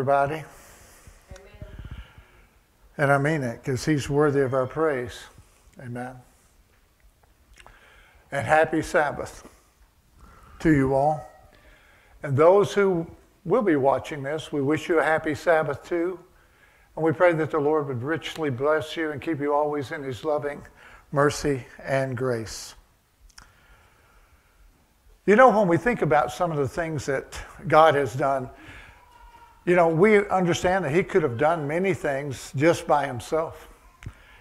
everybody. And I mean it because he's worthy of our praise. Amen. And happy Sabbath to you all. And those who will be watching this, we wish you a happy Sabbath too. And we pray that the Lord would richly bless you and keep you always in his loving mercy and grace. You know, when we think about some of the things that God has done, you know, we understand that he could have done many things just by himself.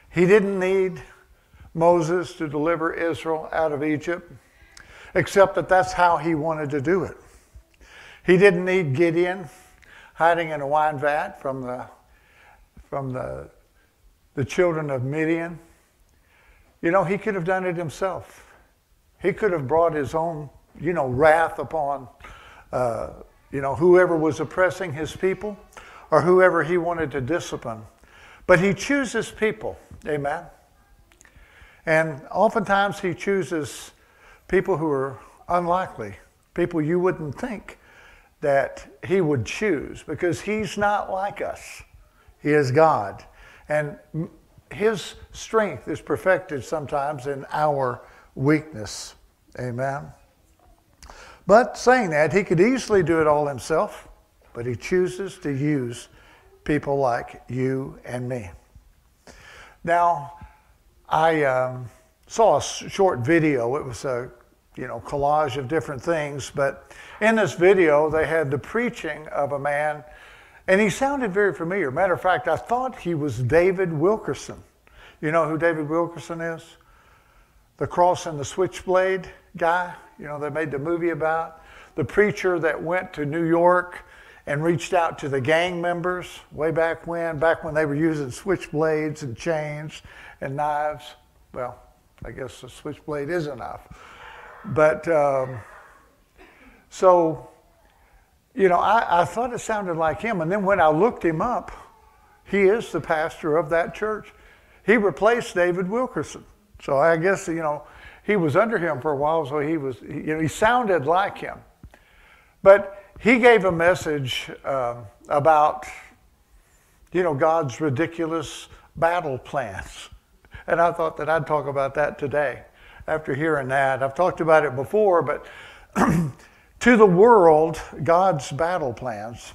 He didn't need Moses to deliver Israel out of Egypt, except that that's how he wanted to do it. He didn't need Gideon hiding in a wine vat from the, from the, the children of Midian. You know, he could have done it himself. He could have brought his own, you know, wrath upon uh, you know, whoever was oppressing his people or whoever he wanted to discipline. But he chooses people, amen? And oftentimes he chooses people who are unlikely, people you wouldn't think that he would choose because he's not like us. He is God. And his strength is perfected sometimes in our weakness. Amen. But saying that, he could easily do it all himself, but he chooses to use people like you and me. Now, I um, saw a short video. It was a you know collage of different things, but in this video they had the preaching of a man, and he sounded very familiar. Matter of fact, I thought he was David Wilkerson. You know who David Wilkerson is? The cross and the switchblade guy you know, they made the movie about. The preacher that went to New York and reached out to the gang members way back when, back when they were using switchblades and chains and knives. Well, I guess a switchblade is enough. But um, so, you know, I, I thought it sounded like him. And then when I looked him up, he is the pastor of that church. He replaced David Wilkerson. So I guess, you know, he was under him for a while, so he was, you know, he sounded like him. But he gave a message uh, about, you know, God's ridiculous battle plans. And I thought that I'd talk about that today after hearing that. I've talked about it before, but to the world, God's battle plans,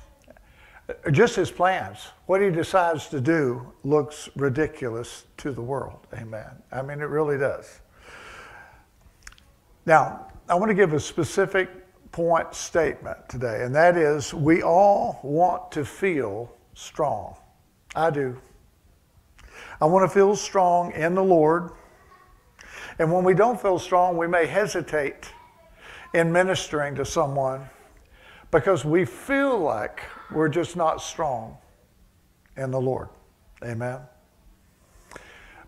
just his plans, what he decides to do looks ridiculous to the world. Amen. I mean, it really does. Now, I want to give a specific point statement today, and that is we all want to feel strong. I do. I want to feel strong in the Lord. And when we don't feel strong, we may hesitate in ministering to someone because we feel like we're just not strong in the Lord. Amen.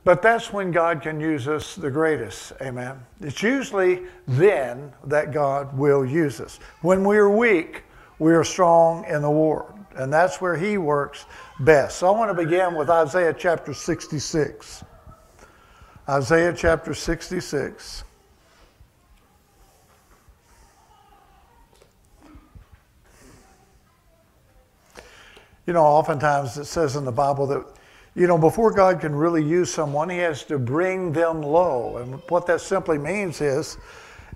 But that's when God can use us the greatest. Amen. It's usually then that God will use us. When we are weak, we are strong in the Lord. And that's where He works best. So I want to begin with Isaiah chapter 66. Isaiah chapter 66. You know, oftentimes it says in the Bible that you know, before God can really use someone, he has to bring them low. And what that simply means is,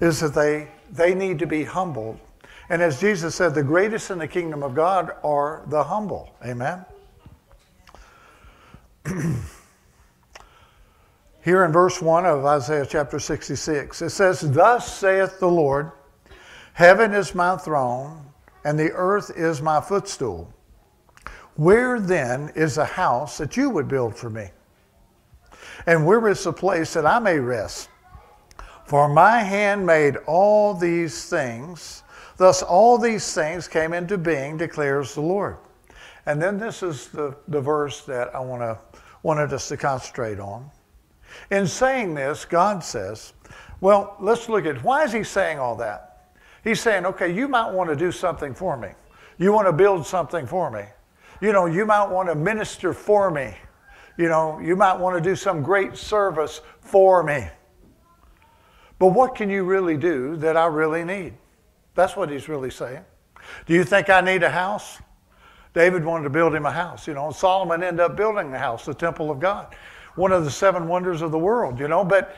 is that they, they need to be humbled. And as Jesus said, the greatest in the kingdom of God are the humble. Amen. Here in verse 1 of Isaiah chapter 66, it says, Thus saith the Lord, Heaven is my throne, and the earth is my footstool. Where then is a house that you would build for me? And where is the place that I may rest? For my hand made all these things. Thus, all these things came into being, declares the Lord. And then this is the, the verse that I want to wanted us to concentrate on. In saying this, God says, well, let's look at why is he saying all that? He's saying, okay, you might want to do something for me. You want to build something for me you know, you might want to minister for me. You know, you might want to do some great service for me. But what can you really do that I really need? That's what he's really saying. Do you think I need a house? David wanted to build him a house, you know. Solomon ended up building the house, the temple of God, one of the seven wonders of the world, you know. But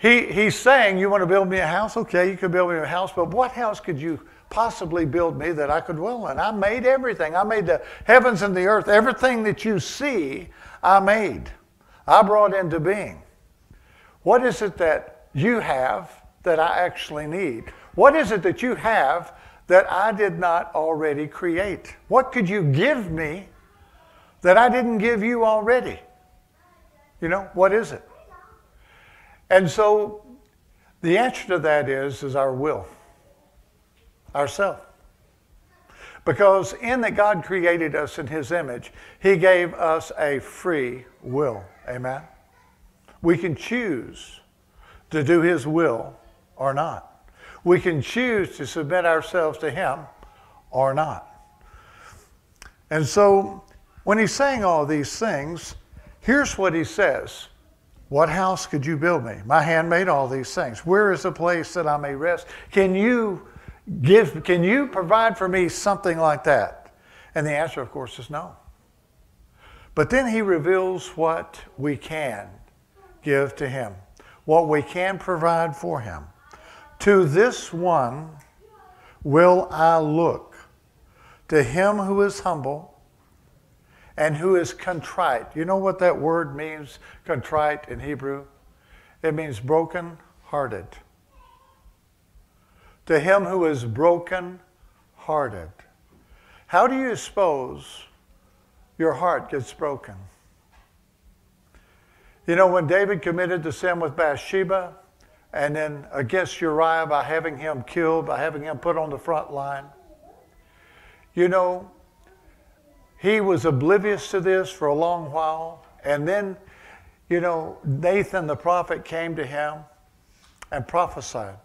he, he's saying, You want to build me a house? Okay, you could build me a house, but what house could you possibly build me that I could dwell in? I made everything. I made the heavens and the earth. Everything that you see, I made. I brought into being. What is it that you have that I actually need? What is it that you have that I did not already create? What could you give me that I didn't give you already? You know, what is it? And so the answer to that is is our will. Ourself. Because in that God created us in his image, he gave us a free will. Amen. We can choose to do his will or not. We can choose to submit ourselves to him or not. And so when he's saying all these things, here's what he says What house could you build me? My hand made all these things. Where is a place that I may rest? Can you give, can you provide for me something like that? And the answer, of course, is no. But then he reveals what we can give to him, what we can provide for him. To this one will I look, to him who is humble and who is contrite. You know what that word means, contrite in Hebrew? It means broken hearted. To him who is broken hearted. How do you suppose your heart gets broken? You know, when David committed the sin with Bathsheba and then against Uriah by having him killed, by having him put on the front line, you know, he was oblivious to this for a long while. And then, you know, Nathan the prophet came to him and prophesied.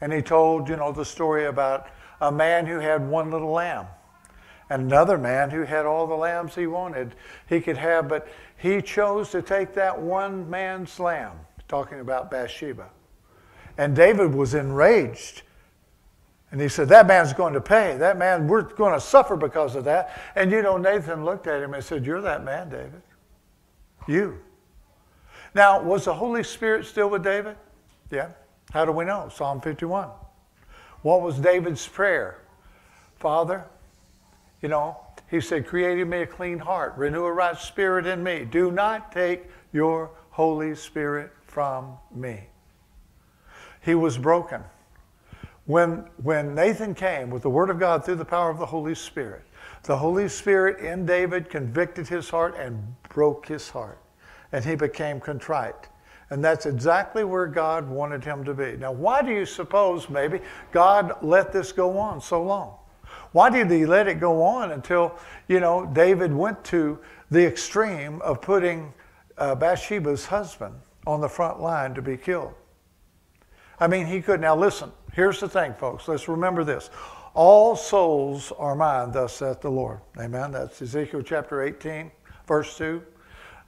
And he told, you know, the story about a man who had one little lamb and another man who had all the lambs he wanted he could have, but he chose to take that one man's lamb, talking about Bathsheba. And David was enraged and he said, That man's going to pay. That man, we're going to suffer because of that. And you know, Nathan looked at him and said, You're that man, David. You. Now, was the Holy Spirit still with David? Yeah. How do we know? Psalm 51. What was David's prayer? Father, you know, he said, Create in me a clean heart, renew a right spirit in me. Do not take your Holy Spirit from me. He was broken. When, when Nathan came with the Word of God through the power of the Holy Spirit, the Holy Spirit in David convicted his heart and broke his heart. And he became contrite. And that's exactly where God wanted him to be. Now, why do you suppose maybe God let this go on so long? Why did he let it go on until, you know, David went to the extreme of putting uh, Bathsheba's husband on the front line to be killed? I mean, he could. Now, listen, here's the thing, folks. Let's remember this. All souls are mine, thus saith the Lord. Amen. That's Ezekiel chapter 18, verse 2.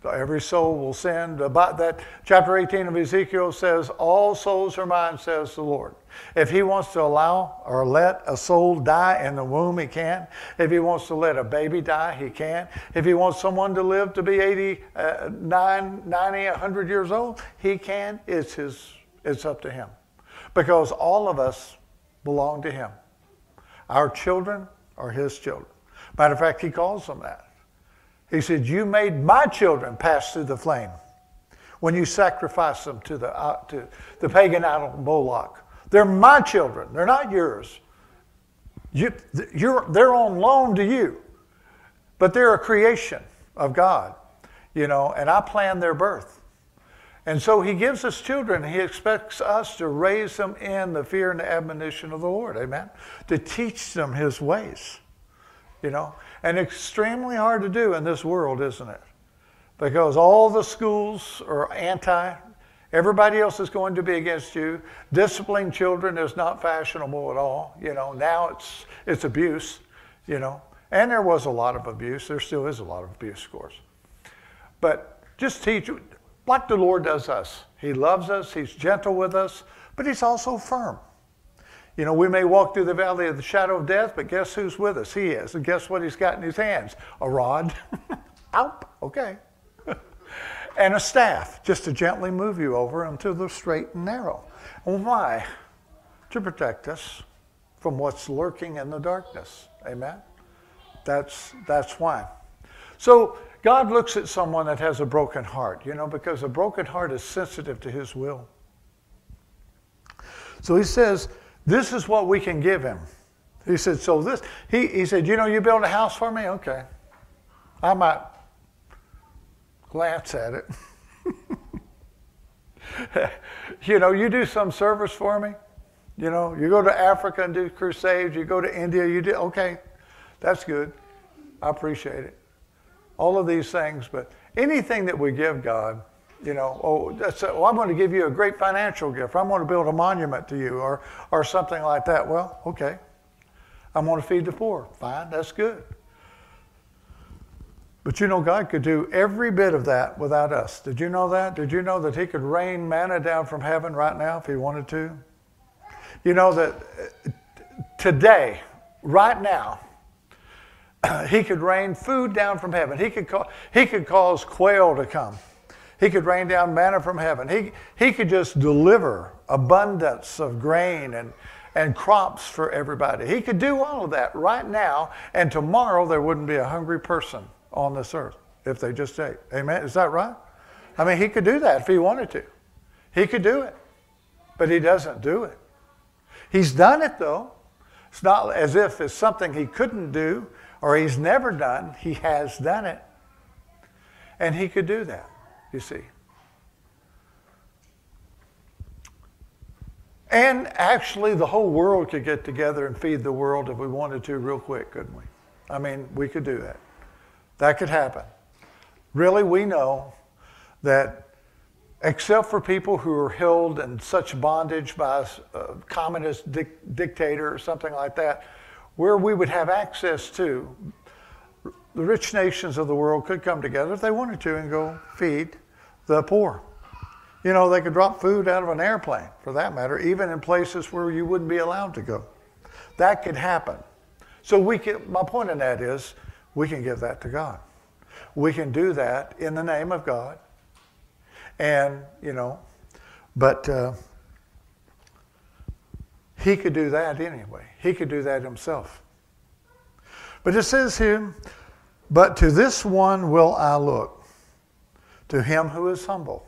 Every soul will sin. About that chapter 18 of Ezekiel says, All souls are mine, says the Lord. If he wants to allow or let a soul die in the womb, he can. If he wants to let a baby die, he can. If he wants someone to live to be 89, uh, 90, 100 years old, he can. It's, his, it's up to him because all of us belong to Him. Our children are His children. Matter of fact, He calls them that. He said, You made my children pass through the flame when you sacrificed them to the, uh, to the pagan idol Moloch. They're my children, they're not yours. You, they're on loan to you, but they're a creation of God, you know, and I planned their birth. And so he gives us children. He expects us to raise them in the fear and the admonition of the Lord. Amen. To teach them his ways. You know, and extremely hard to do in this world, isn't it? Because all the schools are anti. Everybody else is going to be against you. Disciplining children is not fashionable at all. You know, now it's it's abuse, you know. And there was a lot of abuse. There still is a lot of abuse, of course. But just teach like the Lord does us. He loves us, He's gentle with us, but He's also firm. You know, we may walk through the valley of the shadow of death, but guess who's with us? He is. And guess what he's got in his hands? A rod. Ow, okay. and a staff, just to gently move you over into the straight and narrow. Why? To protect us from what's lurking in the darkness. Amen? That's, that's why. So God looks at someone that has a broken heart, you know, because a broken heart is sensitive to his will. So he says, This is what we can give him. He said, So this, he, he said, You know, you build a house for me? Okay. I might glance at it. you know, you do some service for me. You know, you go to Africa and do crusades, you go to India, you do, okay, that's good. I appreciate it. All of these things, but anything that we give God, you know, oh, well, I'm going to give you a great financial gift. I'm going to build a monument to you or, or something like that. Well, okay. I'm going to feed the poor. Fine, that's good. But you know, God could do every bit of that without us. Did you know that? Did you know that He could rain manna down from heaven right now if He wanted to? You know that uh, today, right now, he could rain food down from heaven. He could, he could cause quail to come. He could rain down manna from heaven. He, he could just deliver abundance of grain and, and crops for everybody. He could do all of that right now, and tomorrow there wouldn't be a hungry person on this earth if they just ate. Amen? Is that right? I mean, he could do that if he wanted to. He could do it, but he doesn't do it. He's done it though. It's not as if it's something he couldn't do or he's never done. He has done it. And he could do that, you see. And actually, the whole world could get together and feed the world if we wanted to, real quick, couldn't we? I mean, we could do that. That could happen. Really, we know that except for people who are held in such bondage by a uh, communist dic- dictator or something like that, where we would have access to, the rich nations of the world could come together if they wanted to and go feed the poor. You know, they could drop food out of an airplane, for that matter, even in places where you wouldn't be allowed to go. That could happen. So we can, my point in that is, we can give that to God. We can do that in the name of God and, you know, but uh, he could do that anyway. He could do that himself. But it says here, but to this one will I look, to him who is humble.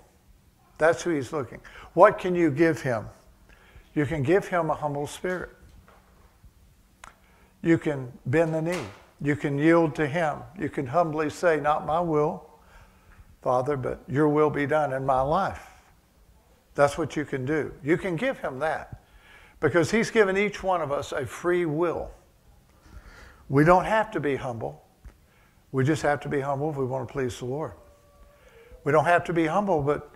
That's who he's looking. What can you give him? You can give him a humble spirit. You can bend the knee. You can yield to him. You can humbly say, Not my will, Father, but your will be done in my life. That's what you can do. You can give him that because he's given each one of us a free will. We don't have to be humble. We just have to be humble if we want to please the Lord. We don't have to be humble, but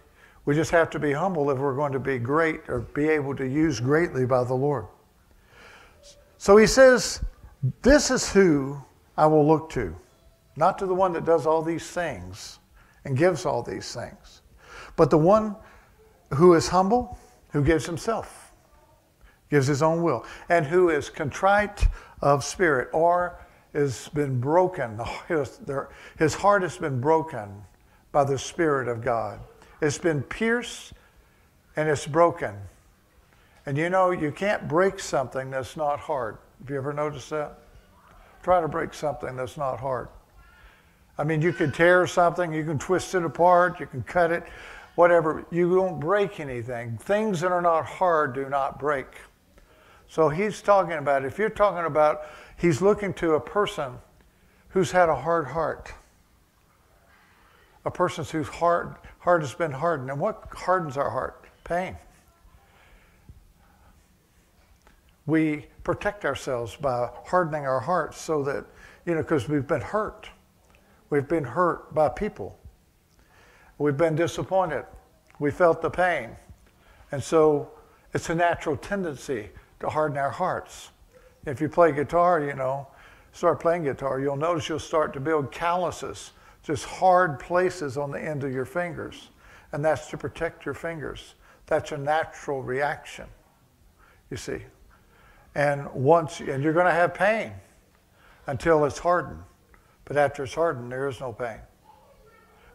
we just have to be humble if we're going to be great or be able to use greatly by the Lord. So he says, This is who I will look to, not to the one that does all these things and gives all these things. But the one who is humble, who gives himself, gives his own will, and who is contrite of spirit or has been broken, his, his heart has been broken by the Spirit of God. It's been pierced and it's broken. And you know, you can't break something that's not hard. Have you ever noticed that? Try to break something that's not hard. I mean, you can tear something, you can twist it apart, you can cut it, whatever. You won't break anything. Things that are not hard do not break. So he's talking about, if you're talking about, he's looking to a person who's had a hard heart. A person whose heart, heart has been hardened. And what hardens our heart? Pain. We protect ourselves by hardening our hearts so that, you know, because we've been hurt. We've been hurt by people. We've been disappointed. We felt the pain. And so it's a natural tendency to harden our hearts. If you play guitar, you know, start playing guitar, you'll notice you'll start to build calluses, just hard places on the end of your fingers. And that's to protect your fingers. That's a natural reaction, you see. And once, and you're going to have pain until it's hardened. But after it's hardened, there is no pain.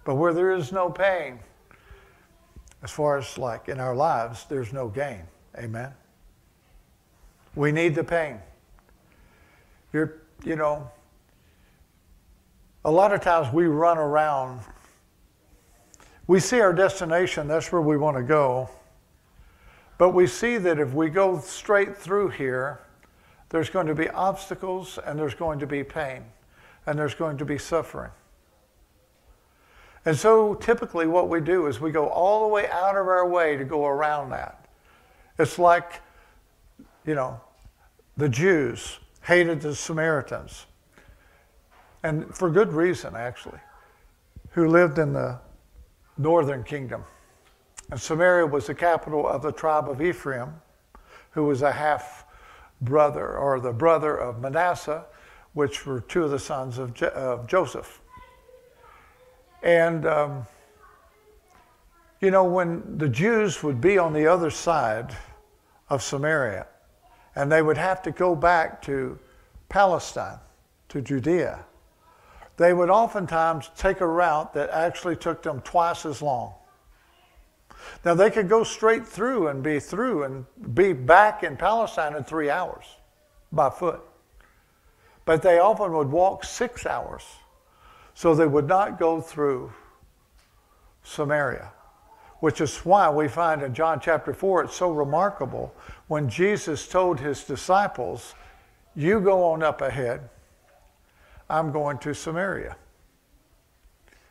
But where there is no pain, as far as like in our lives, there's no gain. Amen. We need the pain. You're, you know, a lot of times we run around. We see our destination, that's where we want to go. But we see that if we go straight through here, there's going to be obstacles and there's going to be pain and there's going to be suffering. And so typically what we do is we go all the way out of our way to go around that. It's like, you know, the Jews hated the Samaritans. And for good reason, actually, who lived in the northern kingdom. And Samaria was the capital of the tribe of Ephraim, who was a half brother or the brother of Manasseh, which were two of the sons of, of Joseph. And, um, you know, when the Jews would be on the other side of Samaria, and they would have to go back to Palestine, to Judea, they would oftentimes take a route that actually took them twice as long. Now, they could go straight through and be through and be back in Palestine in three hours by foot. But they often would walk six hours so they would not go through Samaria, which is why we find in John chapter 4 it's so remarkable when Jesus told his disciples, You go on up ahead, I'm going to Samaria.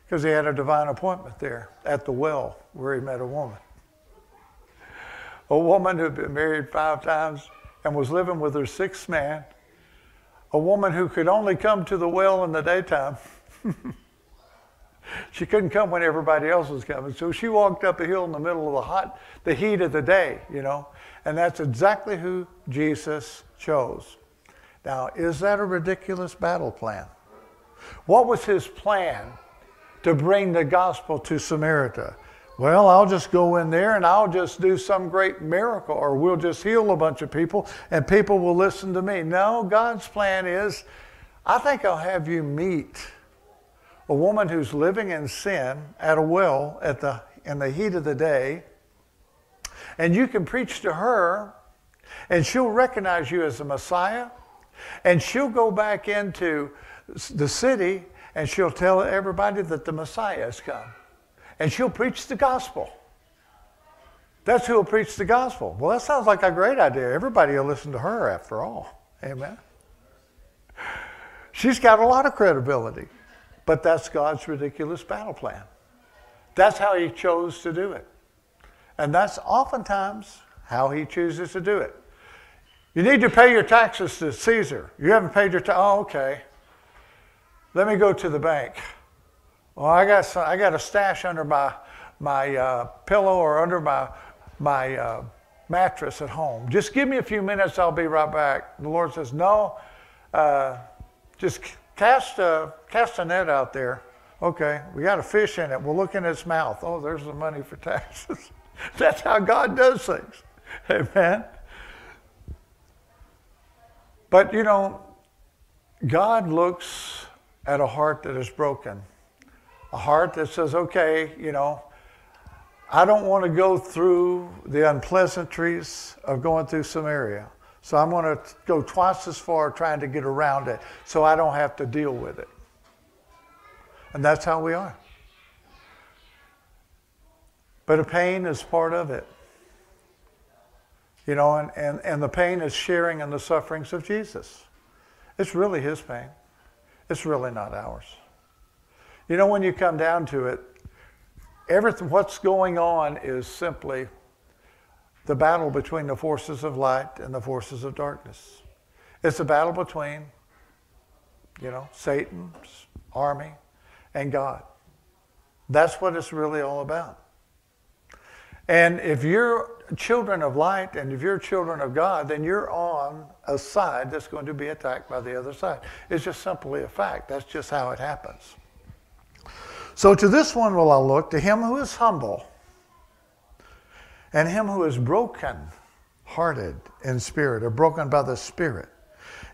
Because he had a divine appointment there at the well where he met a woman. A woman who had been married five times and was living with her sixth man. A woman who could only come to the well in the daytime. she couldn't come when everybody else was coming. So she walked up a hill in the middle of the hot, the heat of the day, you know. And that's exactly who Jesus chose. Now, is that a ridiculous battle plan? What was his plan to bring the gospel to Samaria? Well, I'll just go in there and I'll just do some great miracle, or we'll just heal a bunch of people and people will listen to me. No, God's plan is I think I'll have you meet a woman who's living in sin at a well at the, in the heat of the day, and you can preach to her, and she'll recognize you as the Messiah, and she'll go back into the city and she'll tell everybody that the Messiah has come. And she'll preach the gospel. That's who will preach the gospel. Well, that sounds like a great idea. Everybody will listen to her after all. Amen. She's got a lot of credibility. But that's God's ridiculous battle plan. That's how He chose to do it. And that's oftentimes how He chooses to do it. You need to pay your taxes to Caesar. You haven't paid your tax. Oh, okay. Let me go to the bank. Well, I got some, I got a stash under my my uh, pillow or under my my uh, mattress at home. Just give me a few minutes. I'll be right back. The Lord says, No. Uh, just Cast a, cast a net out there. Okay, we got a fish in it. We'll look in its mouth. Oh, there's the money for taxes. That's how God does things. Amen. But you know, God looks at a heart that is broken, a heart that says, okay, you know, I don't want to go through the unpleasantries of going through Samaria. So I'm going to go twice as far trying to get around it so I don't have to deal with it. And that's how we are. But a pain is part of it. You know, and, and, and the pain is sharing in the sufferings of Jesus. It's really his pain. It's really not ours. You know, when you come down to it, everything what's going on is simply the battle between the forces of light and the forces of darkness. It's a battle between, you know, Satan's army and God. That's what it's really all about. And if you're children of light and if you're children of God, then you're on a side that's going to be attacked by the other side. It's just simply a fact. That's just how it happens. So to this one will I look, to him who is humble and him who is broken hearted in spirit, or broken by the Spirit,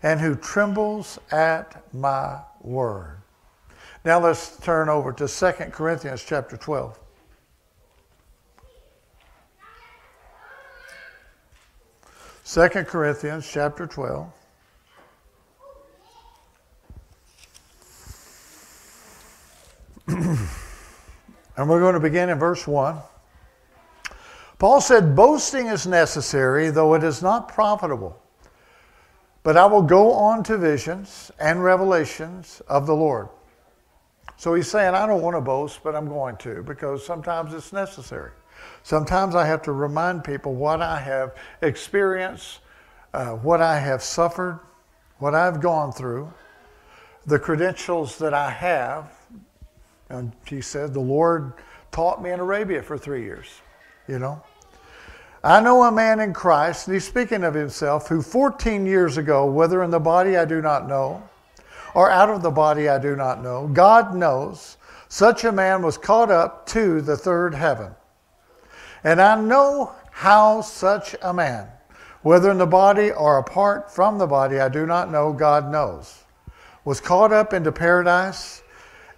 and who trembles at my word. Now let's turn over to 2 Corinthians chapter 12. Second Corinthians chapter 12. and we're going to begin in verse 1. Paul said, Boasting is necessary, though it is not profitable. But I will go on to visions and revelations of the Lord. So he's saying, I don't want to boast, but I'm going to because sometimes it's necessary. Sometimes I have to remind people what I have experienced, uh, what I have suffered, what I've gone through, the credentials that I have. And he said, The Lord taught me in Arabia for three years, you know. I know a man in Christ, and he's speaking of himself, who 14 years ago, whether in the body I do not know, or out of the body I do not know, God knows, such a man was caught up to the third heaven. And I know how such a man, whether in the body or apart from the body, I do not know, God knows, was caught up into paradise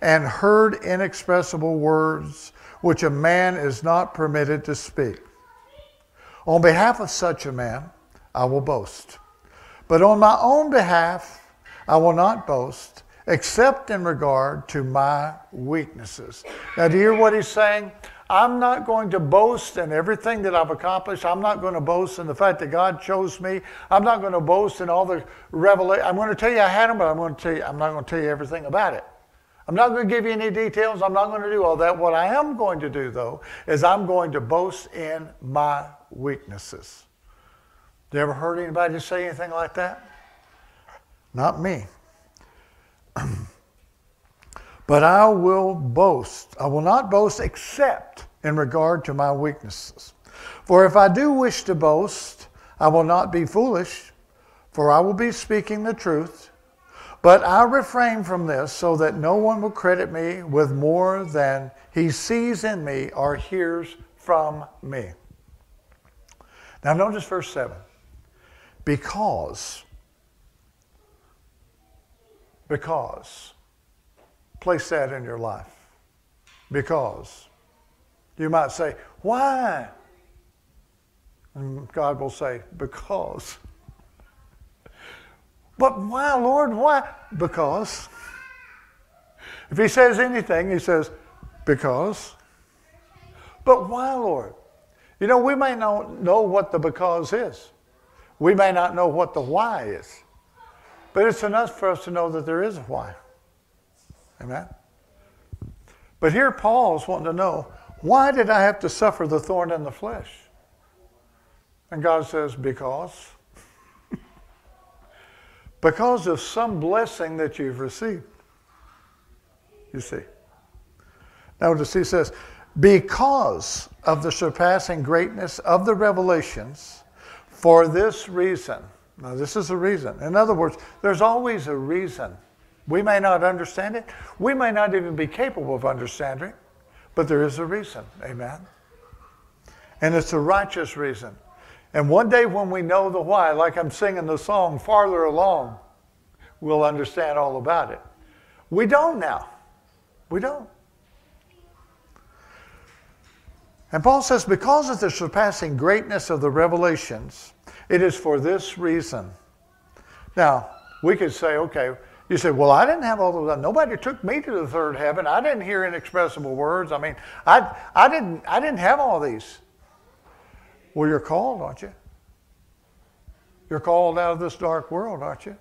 and heard inexpressible words which a man is not permitted to speak. On behalf of such a man, I will boast. But on my own behalf, I will not boast, except in regard to my weaknesses. Now, do you hear what he's saying? I'm not going to boast in everything that I've accomplished. I'm not going to boast in the fact that God chose me. I'm not going to boast in all the revelation. I'm going to tell you I had them, but I'm going to tell you I'm not going to tell you everything about it. I'm not going to give you any details. I'm not going to do all that. What I am going to do, though, is I'm going to boast in my weaknesses. You ever heard anybody say anything like that? Not me. But I will boast. I will not boast except in regard to my weaknesses. For if I do wish to boast, I will not be foolish, for I will be speaking the truth. But I refrain from this so that no one will credit me with more than he sees in me or hears from me. Now, notice verse 7. Because, because Place that in your life. Because. You might say, why? And God will say, because. But why, Lord? Why? Because. If he says anything, he says, because. But why, Lord? You know, we may not know what the because is. We may not know what the why is. But it's enough for us to know that there is a why. Amen? But here Paul's wanting to know why did I have to suffer the thorn in the flesh? And God says, because. because of some blessing that you've received. You see. Notice he says, because of the surpassing greatness of the revelations, for this reason. Now, this is a reason. In other words, there's always a reason we may not understand it. We may not even be capable of understanding but there is a reason. Amen. And it's a righteous reason. And one day when we know the why, like I'm singing the song farther along, we'll understand all about it. We don't now. We don't. And Paul says, because of the surpassing greatness of the revelations, it is for this reason. Now, we could say, okay, you say, well, I didn't have all those. Nobody took me to the third heaven. I didn't hear inexpressible words. I mean, I, I, didn't, I didn't have all these. Well, you're called, aren't you? You're called out of this dark world, aren't you?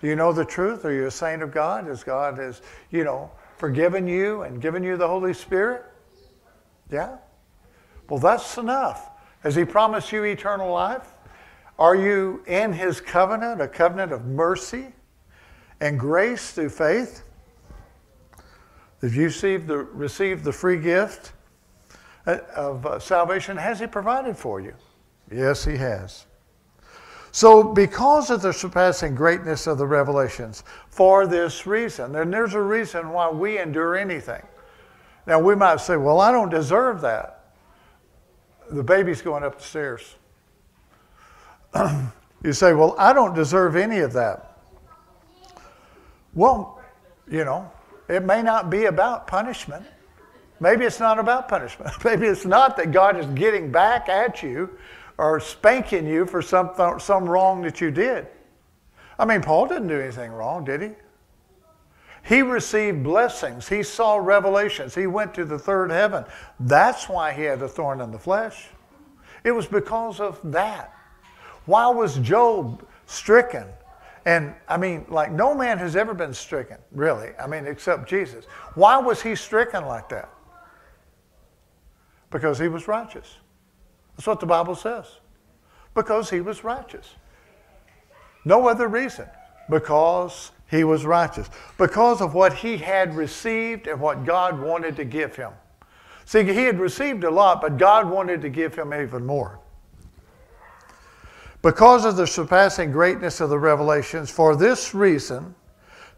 Do you know the truth? Are you a saint of God? Has God has, you know, forgiven you and given you the Holy Spirit? Yeah? Well, that's enough. Has He promised you eternal life? Are you in His covenant, a covenant of mercy? And grace through faith. If you received the, the free gift uh, of uh, salvation, has He provided for you? Yes, He has. So, because of the surpassing greatness of the revelations, for this reason, and there's a reason why we endure anything. Now, we might say, well, I don't deserve that. The baby's going up the stairs. you say, well, I don't deserve any of that. Well, you know, it may not be about punishment. Maybe it's not about punishment. Maybe it's not that God is getting back at you or spanking you for some, some wrong that you did. I mean, Paul didn't do anything wrong, did he? He received blessings. He saw revelations. He went to the third heaven. That's why he had a thorn in the flesh. It was because of that. Why was Job stricken? And I mean, like no man has ever been stricken, really. I mean, except Jesus. Why was he stricken like that? Because he was righteous. That's what the Bible says. Because he was righteous. No other reason. Because he was righteous. Because of what he had received and what God wanted to give him. See, he had received a lot, but God wanted to give him even more. Because of the surpassing greatness of the revelations, for this reason,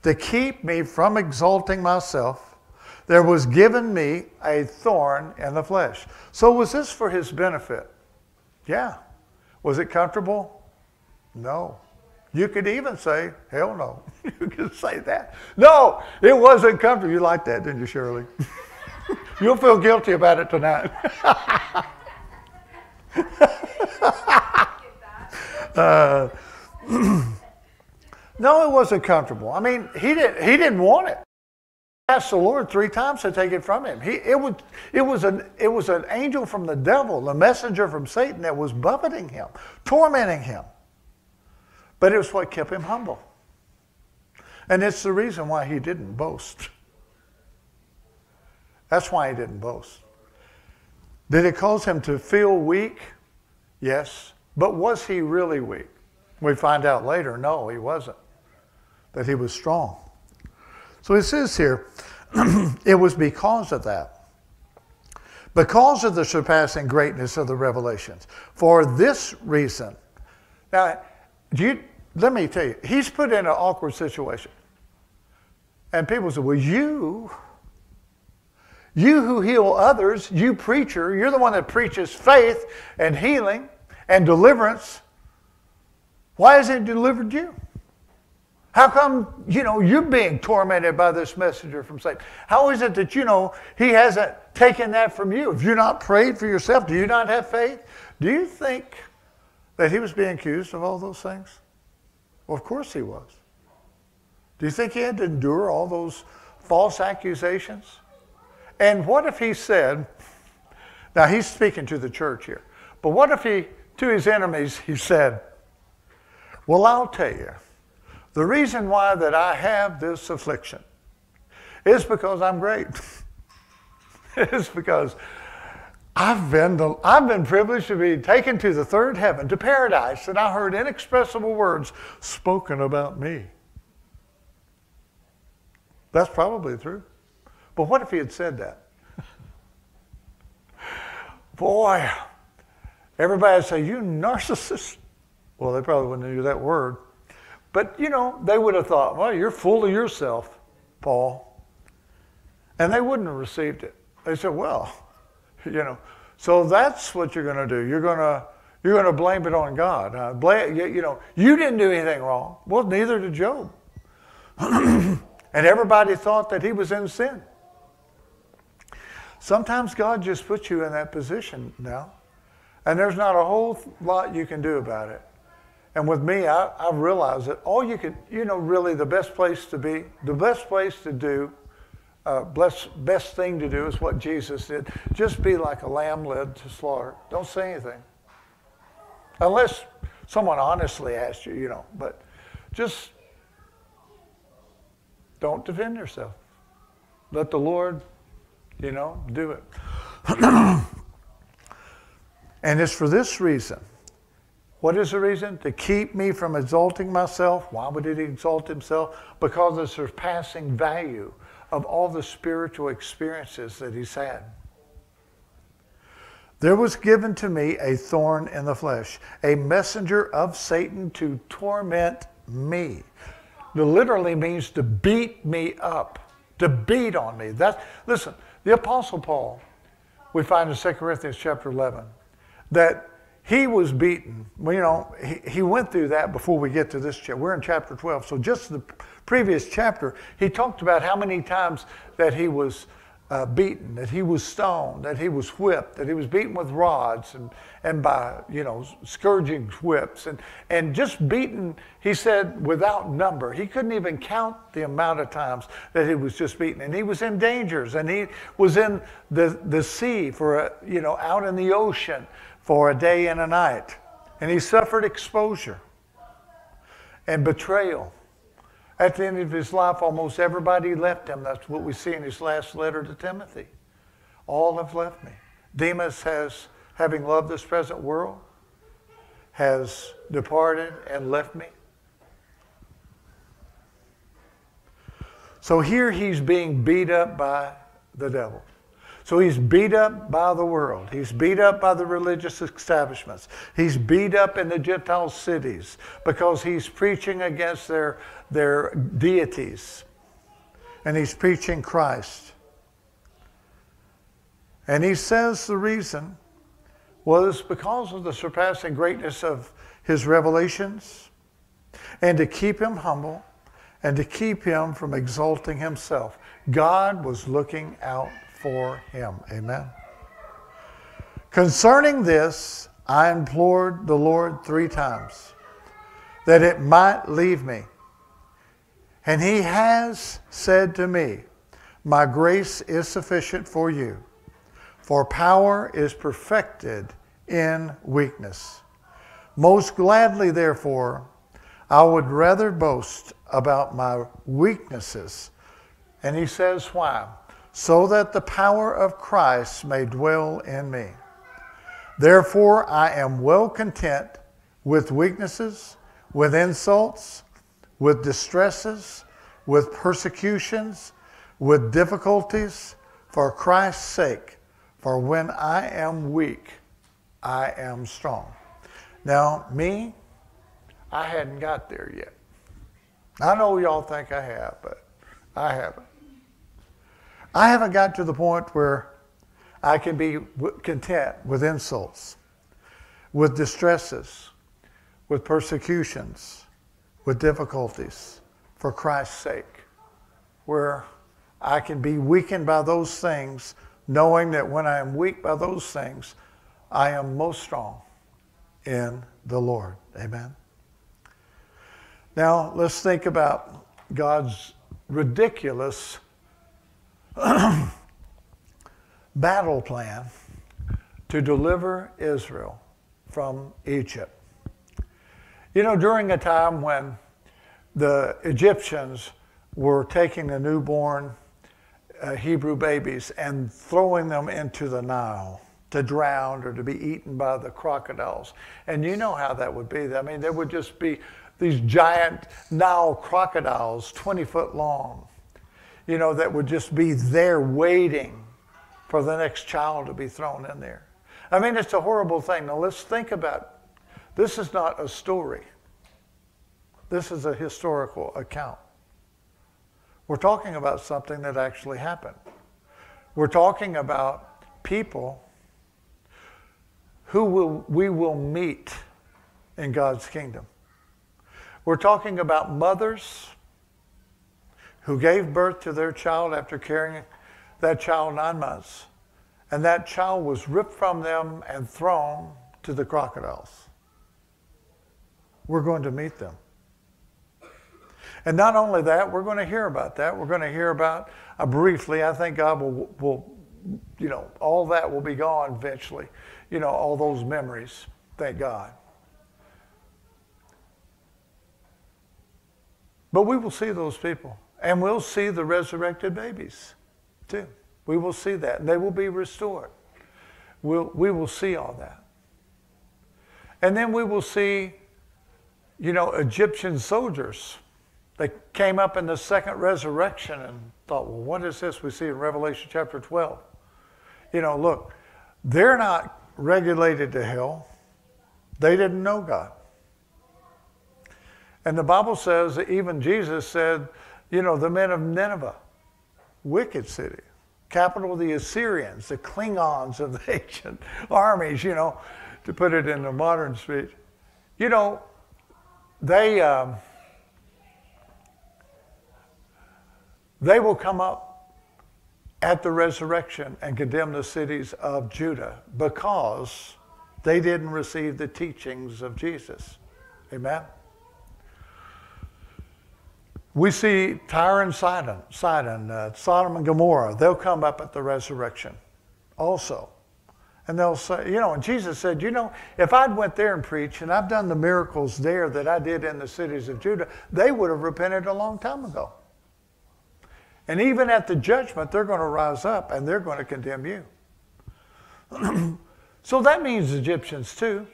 to keep me from exalting myself, there was given me a thorn in the flesh. So, was this for his benefit? Yeah. Was it comfortable? No. You could even say, hell no. you could say that. No, it wasn't comfortable. You like that, didn't you, Shirley? You'll feel guilty about it tonight. uh, no, it wasn't comfortable. I mean, he didn't, he didn't want it. He asked the Lord three times to take it from him. He, it, was, it, was an, it was an angel from the devil, the messenger from Satan that was buffeting him, tormenting him. But it was what kept him humble. And it's the reason why he didn't boast. That's why he didn't boast. Did it cause him to feel weak? Yes. But was he really weak? We find out later, no, he wasn't. That he was strong. So it says here, it was because of that. Because of the surpassing greatness of the revelations. For this reason. Now, you, let me tell you, he's put in an awkward situation. And people say, well, you, you who heal others, you preacher, you're the one that preaches faith and healing and deliverance. Why hasn't it delivered you? How come, you know, you're being tormented by this messenger from Satan? How is it that, you know, he hasn't taken that from you? If you're not prayed for yourself, do you not have faith? Do you think that he was being accused of all those things? Well, of course he was. Do you think he had to endure all those false accusations? And what if he said, now he's speaking to the church here, but what if he, to his enemies, he said, Well, I'll tell you, the reason why that I have this affliction is because I'm great. it's because I've been, the, I've been privileged to be taken to the third heaven, to paradise, and I heard inexpressible words spoken about me. That's probably true. But what if he had said that? Boy, everybody would say, You narcissist. Well, they probably wouldn't use that word. But, you know, they would have thought, Well, you're full of yourself, Paul. And they wouldn't have received it. They said, Well, you know. So that's what you're going to do. You're going to you're going to blame it on God. Uh, blame, you know, you didn't do anything wrong. Well, neither did Job. and everybody thought that he was in sin. Sometimes God just puts you in that position now, and there's not a whole lot you can do about it. And with me, I, I realized that all you can, you know, really the best place to be, the best place to do uh, bless, best thing to do is what Jesus did. Just be like a lamb led to slaughter. Don't say anything. Unless someone honestly asks you, you know, but just don't defend yourself. Let the Lord, you know, do it. and it's for this reason. What is the reason? To keep me from exalting myself. Why would he exalt himself? Because of the surpassing value of all the spiritual experiences that he's had. There was given to me a thorn in the flesh, a messenger of Satan to torment me. It literally means to beat me up, to beat on me. That, listen, the Apostle Paul, we find in 2 Corinthians chapter 11, that he was beaten. Well, you know, he, he went through that before we get to this chapter. We're in chapter 12. So just the previous chapter, he talked about how many times that he was uh, beaten, that he was stoned, that he was whipped, that he was beaten with rods and, and by, you know, scourging whips, and, and just beaten, he said, without number. He couldn't even count the amount of times that he was just beaten. And he was in dangers, and he was in the, the sea for, a, you know, out in the ocean for a day and a night. And he suffered exposure and betrayal at the end of his life, almost everybody left him. That's what we see in his last letter to Timothy. All have left me. Demas has, having loved this present world, has departed and left me. So here he's being beat up by the devil. So he's beat up by the world. He's beat up by the religious establishments. He's beat up in the Gentile cities because he's preaching against their, their deities. And he's preaching Christ. And he says the reason was because of the surpassing greatness of his revelations and to keep him humble and to keep him from exalting himself. God was looking out for him. Amen. Concerning this, I implored the Lord three times that it might leave me. And he has said to me, My grace is sufficient for you, for power is perfected in weakness. Most gladly, therefore, I would rather boast about my weaknesses. And he says, Why? So that the power of Christ may dwell in me. Therefore, I am well content with weaknesses, with insults, with distresses, with persecutions, with difficulties, for Christ's sake. For when I am weak, I am strong. Now, me, I hadn't got there yet. I know y'all think I have, but I haven't. I haven't got to the point where I can be content with insults, with distresses, with persecutions, with difficulties for Christ's sake, where I can be weakened by those things, knowing that when I am weak by those things, I am most strong in the Lord. Amen. Now, let's think about God's ridiculous battle plan to deliver Israel from Egypt. You know, during a time when the Egyptians were taking the newborn uh, Hebrew babies and throwing them into the Nile to drown or to be eaten by the crocodiles. And you know how that would be. I mean, there would just be these giant Nile crocodiles, 20 foot long, you know, that would just be there waiting for the next child to be thrown in there. I mean, it's a horrible thing. Now, let's think about this is not a story, this is a historical account. We're talking about something that actually happened. We're talking about people who will, we will meet in God's kingdom. We're talking about mothers who gave birth to their child after carrying that child nine months. And that child was ripped from them and thrown to the crocodiles. We're going to meet them. And not only that, we're going to hear about that. We're going to hear about, uh, briefly, I think God will, will, you know, all that will be gone eventually. You know, all those memories, thank God. But we will see those people. And we'll see the resurrected babies too. We will see that. And they will be restored. We'll, we will see all that. And then we will see, you know, Egyptian soldiers. They came up in the second resurrection and thought, well, what is this we see in Revelation chapter 12? You know, look, they're not regulated to hell. They didn't know God. And the Bible says that even Jesus said, you know, the men of Nineveh, wicked city, capital of the Assyrians, the Klingons of the ancient armies, you know, to put it in a modern speech. You know, they, um, they will come up at the resurrection and condemn the cities of Judah because they didn't receive the teachings of Jesus. Amen? We see Tyre and Sidon, Sidon uh, Sodom and Gomorrah, they'll come up at the resurrection also. And they'll say, you know, and Jesus said, you know, if I'd went there and preached and I've done the miracles there that I did in the cities of Judah, they would have repented a long time ago. And even at the judgment, they're going to rise up and they're going to condemn you. so that means Egyptians too.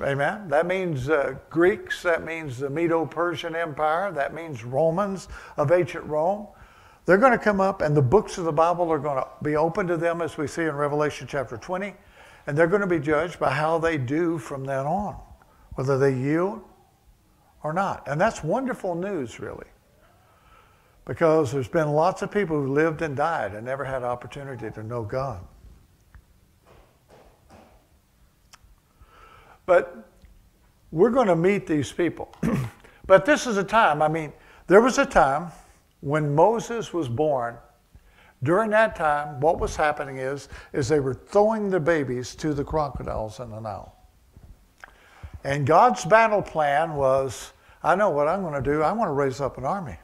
Amen. That means uh, Greeks. That means the Medo Persian Empire. That means Romans of ancient Rome. They're going to come up, and the books of the Bible are going to be open to them, as we see in Revelation chapter 20. And they're going to be judged by how they do from then on, whether they yield or not. And that's wonderful news, really, because there's been lots of people who lived and died and never had opportunity to know God. But we're going to meet these people. but this is a time, I mean, there was a time when Moses was born. During that time, what was happening is, is they were throwing the babies to the crocodiles in the Nile. And God's battle plan was, I know what I'm going to do. I'm going to raise up an army.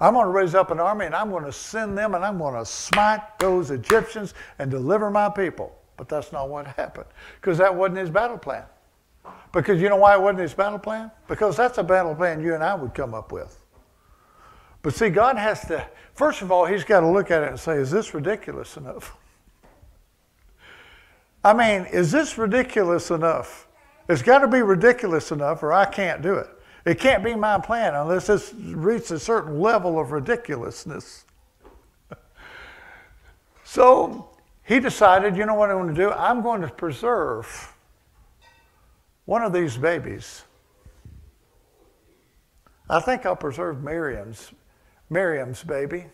I'm going to raise up an army and I'm going to send them and I'm going to smite those Egyptians and deliver my people. But that's not what happened because that wasn't his battle plan. Because you know why it wasn't his battle plan? Because that's a battle plan you and I would come up with. But see, God has to, first of all, He's got to look at it and say, is this ridiculous enough? I mean, is this ridiculous enough? It's got to be ridiculous enough or I can't do it. It can't be my plan unless it's reached a certain level of ridiculousness. so he decided, you know what I'm going to do? I'm going to preserve one of these babies. I think I'll preserve Miriam's, Miriam's baby.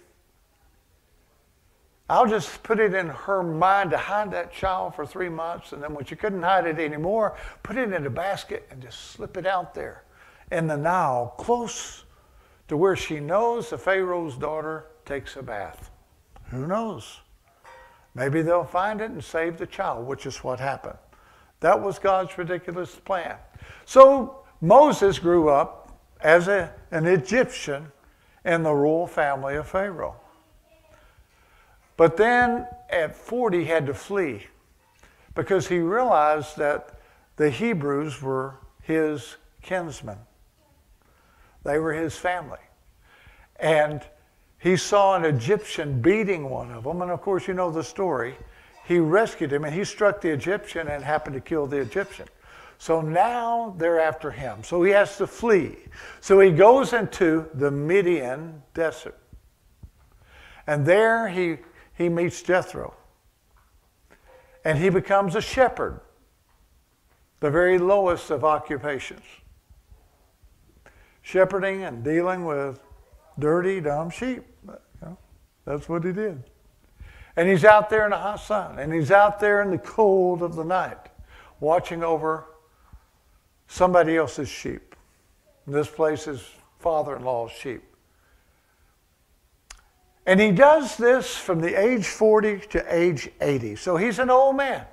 I'll just put it in her mind to hide that child for three months, and then when she couldn't hide it anymore, put it in a basket and just slip it out there in the Nile, close to where she knows the Pharaoh's daughter takes a bath. Who knows? Maybe they'll find it and save the child, which is what happened. That was God's ridiculous plan. So Moses grew up as a, an Egyptian in the royal family of Pharaoh. But then at 40, he had to flee because he realized that the Hebrews were his kinsmen. They were his family. And he saw an Egyptian beating one of them, and of course, you know the story. He rescued him, and he struck the Egyptian and happened to kill the Egyptian. So now they're after him. So he has to flee. So he goes into the Midian desert. And there he, he meets Jethro. And he becomes a shepherd, the very lowest of occupations. Shepherding and dealing with dirty, dumb sheep. You know, that's what he did. And he's out there in the hot sun, and he's out there in the cold of the night, watching over somebody else's sheep. This place is father in law's sheep. And he does this from the age 40 to age 80. So he's an old man.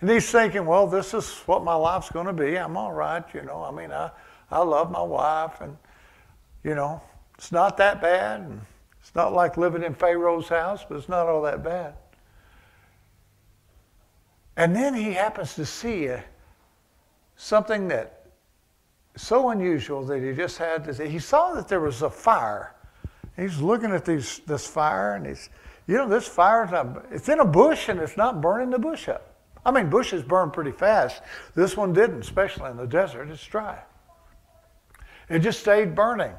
And he's thinking, well, this is what my life's going to be. I'm all right, you know. I mean, I, I love my wife, and you know, it's not that bad. It's not like living in Pharaoh's house, but it's not all that bad. And then he happens to see a, something that so unusual that he just had to see. He saw that there was a fire. He's looking at these, this fire, and he's, you know, this fire, it's in a bush, and it's not burning the bush up. I mean, bushes burn pretty fast. This one didn't, especially in the desert. It's dry. It just stayed burning.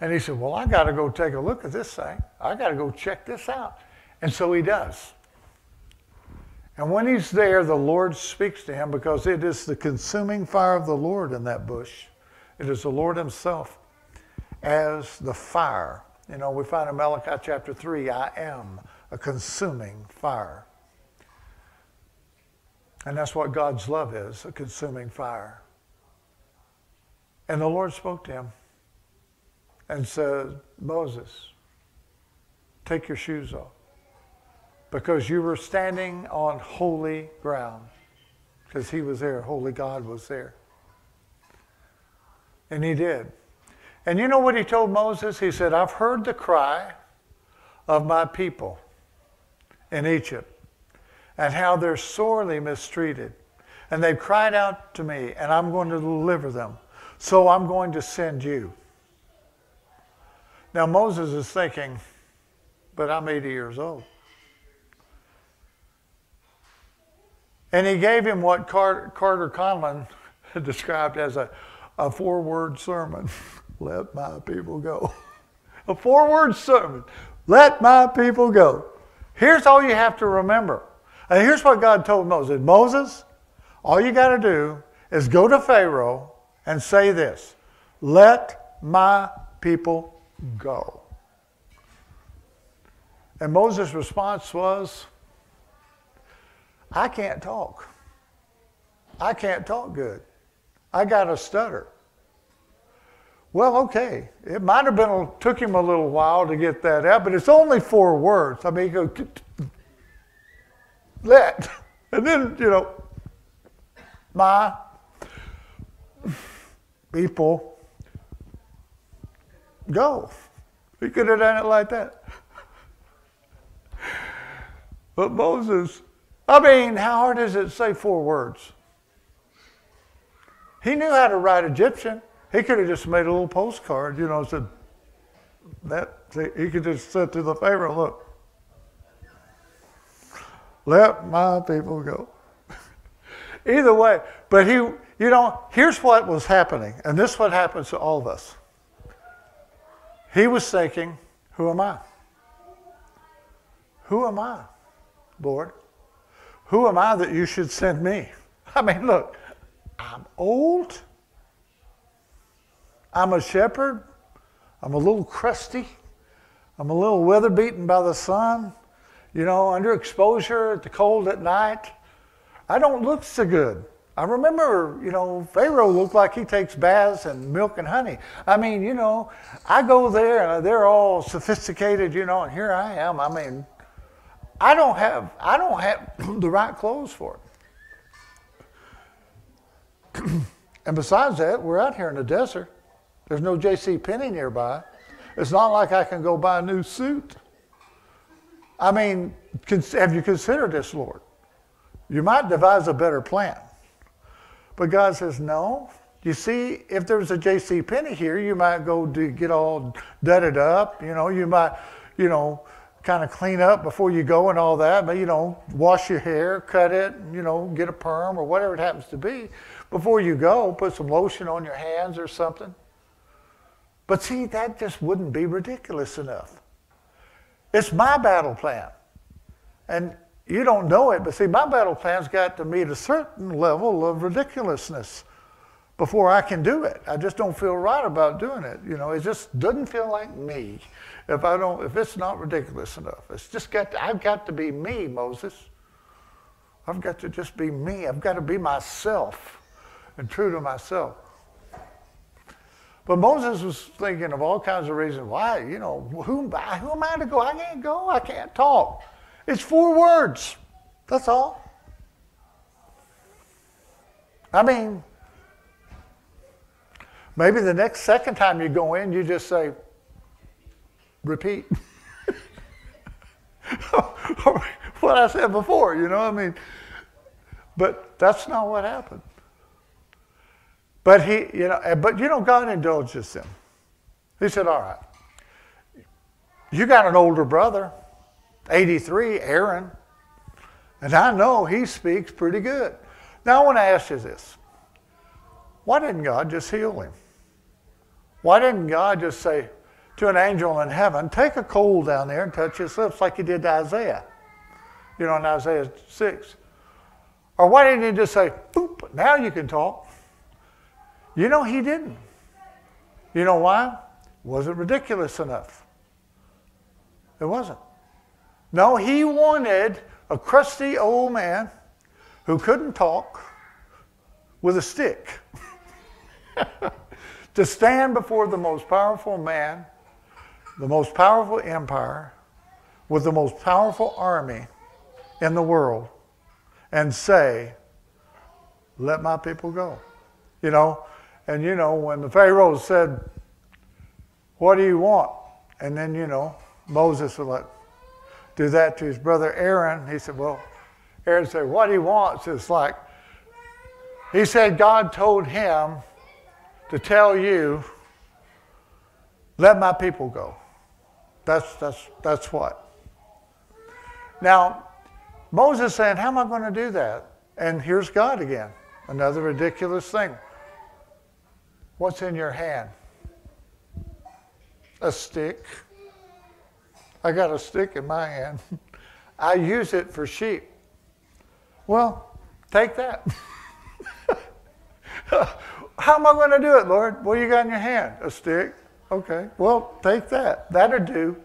And he said, Well, I got to go take a look at this thing. I got to go check this out. And so he does. And when he's there, the Lord speaks to him because it is the consuming fire of the Lord in that bush. It is the Lord Himself as the fire. You know, we find in Malachi chapter 3 I am a consuming fire. And that's what God's love is a consuming fire. And the Lord spoke to him and said, Moses, take your shoes off because you were standing on holy ground because he was there, holy God was there. And he did. And you know what he told Moses? He said, I've heard the cry of my people in Egypt and how they're sorely mistreated. And they've cried out to me, and I'm going to deliver them. So I'm going to send you. Now, Moses is thinking, but I'm 80 years old. And he gave him what Carter, Conlon described as a, a four word sermon Let my people go. a four word sermon Let my people go. Here's all you have to remember. And here's what God told Moses Moses, all you got to do is go to Pharaoh and say this Let my people go. And Moses' response was, I can't talk. I can't talk good. I got a stutter. Well, okay. It might have been a, took him a little while to get that out, but it's only four words. I mean, he go let, and then you know, my people go. He could have done it like that. But Moses, I mean, how hard is it to say four words? He knew how to write Egyptian. He could have just made a little postcard, you know, said that. He could just say to the Pharaoh, look, let my people go. Either way, but he, you know, here's what was happening, and this is what happens to all of us. He was thinking, Who am I? Who am I, Lord? Who am I that you should send me? I mean, look, I'm old. I'm a shepherd. I'm a little crusty. I'm a little weather beaten by the sun. You know, under exposure, at the cold at night. I don't look so good. I remember, you know, Pharaoh looked like he takes baths and milk and honey. I mean, you know, I go there and they're all sophisticated, you know, and here I am. I mean, I don't have I don't have the right clothes for it. and besides that, we're out here in the desert. There's no J.C. Penney nearby. It's not like I can go buy a new suit. I mean, have you considered this, Lord? You might devise a better plan. But God says, no. You see, if there's a J.C. Penney here, you might go to get all dudded up. You know, you might, you know, kind of clean up before you go and all that. But you know, wash your hair, cut it, you know, get a perm or whatever it happens to be. Before you go, put some lotion on your hands or something. But see, that just wouldn't be ridiculous enough. It's my battle plan. And you don't know it, but see, my battle plan's got to meet a certain level of ridiculousness before I can do it. I just don't feel right about doing it. You know, it just doesn't feel like me if I don't, if it's not ridiculous enough. It's just got to, I've got to be me, Moses. I've got to just be me. I've got to be myself and true to myself. But Moses was thinking of all kinds of reasons why, you know, who, who am I to go? I can't go. I can't talk. It's four words. That's all. I mean, maybe the next second time you go in, you just say, repeat. what I said before, you know, I mean, but that's not what happened. But he, you know, but you know, God indulges him. He said, All right, you got an older brother, 83, Aaron, and I know he speaks pretty good. Now I want to ask you this. Why didn't God just heal him? Why didn't God just say to an angel in heaven, take a coal down there and touch his lips like he did to Isaiah? You know, in Isaiah 6. Or why didn't he just say, boop, now you can talk? You know, he didn't. You know why? Wasn't ridiculous enough? It wasn't. No, he wanted a crusty old man who couldn't talk with a stick to stand before the most powerful man, the most powerful empire, with the most powerful army in the world and say, Let my people go. You know, and you know, when the Pharaoh said, What do you want? And then, you know, Moses would like do that to his brother Aaron. He said, Well, Aaron said, What he wants is like, he said, God told him to tell you, let my people go. That's, that's, that's what. Now, Moses saying, How am I going to do that? And here's God again. Another ridiculous thing. What's in your hand? A stick. I got a stick in my hand. I use it for sheep. Well, take that. How am I going to do it, Lord? What do you got in your hand? A stick. Okay. Well, take that. That'll do.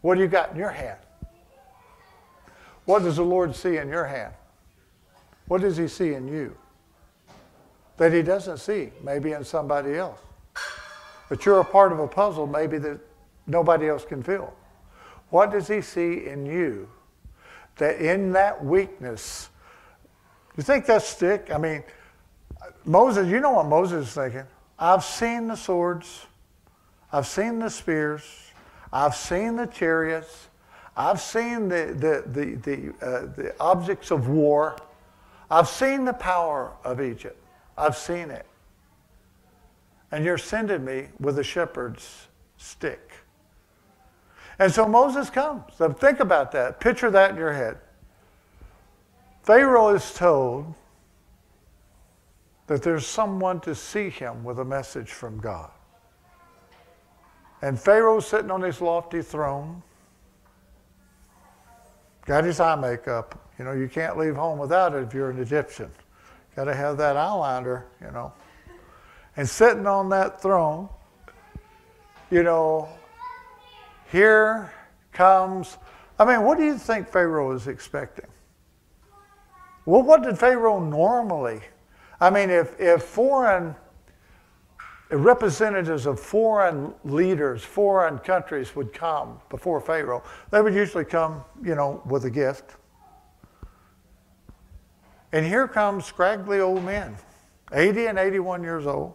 What do you got in your hand? What does the Lord see in your hand? What does He see in you? That He doesn't see, maybe in somebody else. But you're a part of a puzzle, maybe that nobody else can fill. What does He see in you? That in that weakness, you think that's stick? I mean, Moses, you know what Moses is thinking. I've seen the swords, I've seen the spears, I've seen the chariots, I've seen the, the, the, the, uh, the objects of war, I've seen the power of Egypt. I've seen it. And you're sending me with a shepherd's stick. And so Moses comes. So think about that. Picture that in your head. Pharaoh is told that there's someone to see him with a message from God. And Pharaoh's sitting on his lofty throne, got his eye makeup. You know, you can't leave home without it if you're an Egyptian. Got to have that eyeliner, you know. And sitting on that throne, you know, here comes, I mean, what do you think Pharaoh is expecting? Well, what did Pharaoh normally? I mean, if, if foreign representatives of foreign leaders, foreign countries would come before Pharaoh, they would usually come, you know, with a gift. And here comes scraggly old men, 80 and 81 years old,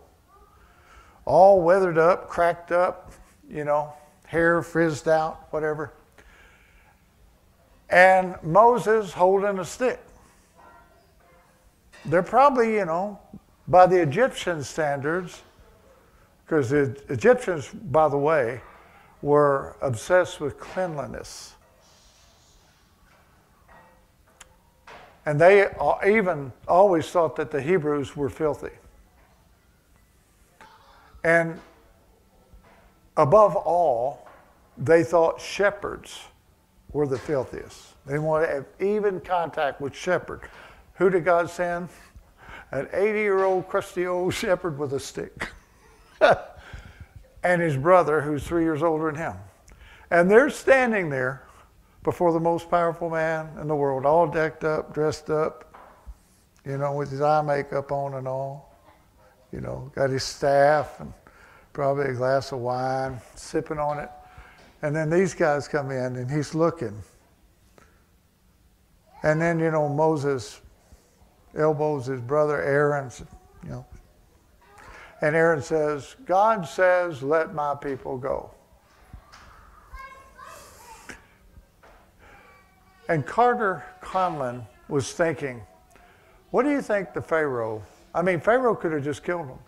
all weathered up, cracked up, you know, hair frizzed out, whatever. And Moses holding a stick. They're probably, you know, by the Egyptian standards, because the Egyptians, by the way, were obsessed with cleanliness. And they uh, even always thought that the Hebrews were filthy. And above all, they thought shepherds were the filthiest. They wanted to have even contact with shepherds. Who did God send? An 80 year old crusty old shepherd with a stick. and his brother, who's three years older than him. And they're standing there before the most powerful man in the world, all decked up, dressed up, you know, with his eye makeup on and all. You know, got his staff and probably a glass of wine, sipping on it. And then these guys come in and he's looking. And then, you know, Moses elbows his brother Aaron, you know. And Aaron says, God says, let my people go. And Carter Conlon was thinking, what do you think the Pharaoh, I mean, Pharaoh could have just killed them.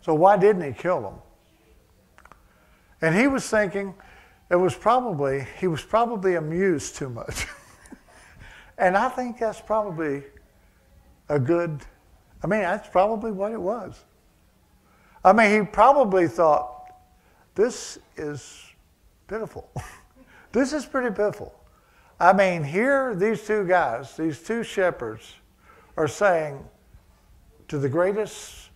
So why didn't he kill them? And he was thinking, it was probably, he was probably amused too much. and I think that's probably a good, I mean, that's probably what it was. I mean, he probably thought, this is pitiful. this is pretty pitiful. I mean, here, these two guys, these two shepherds, are saying to the greatest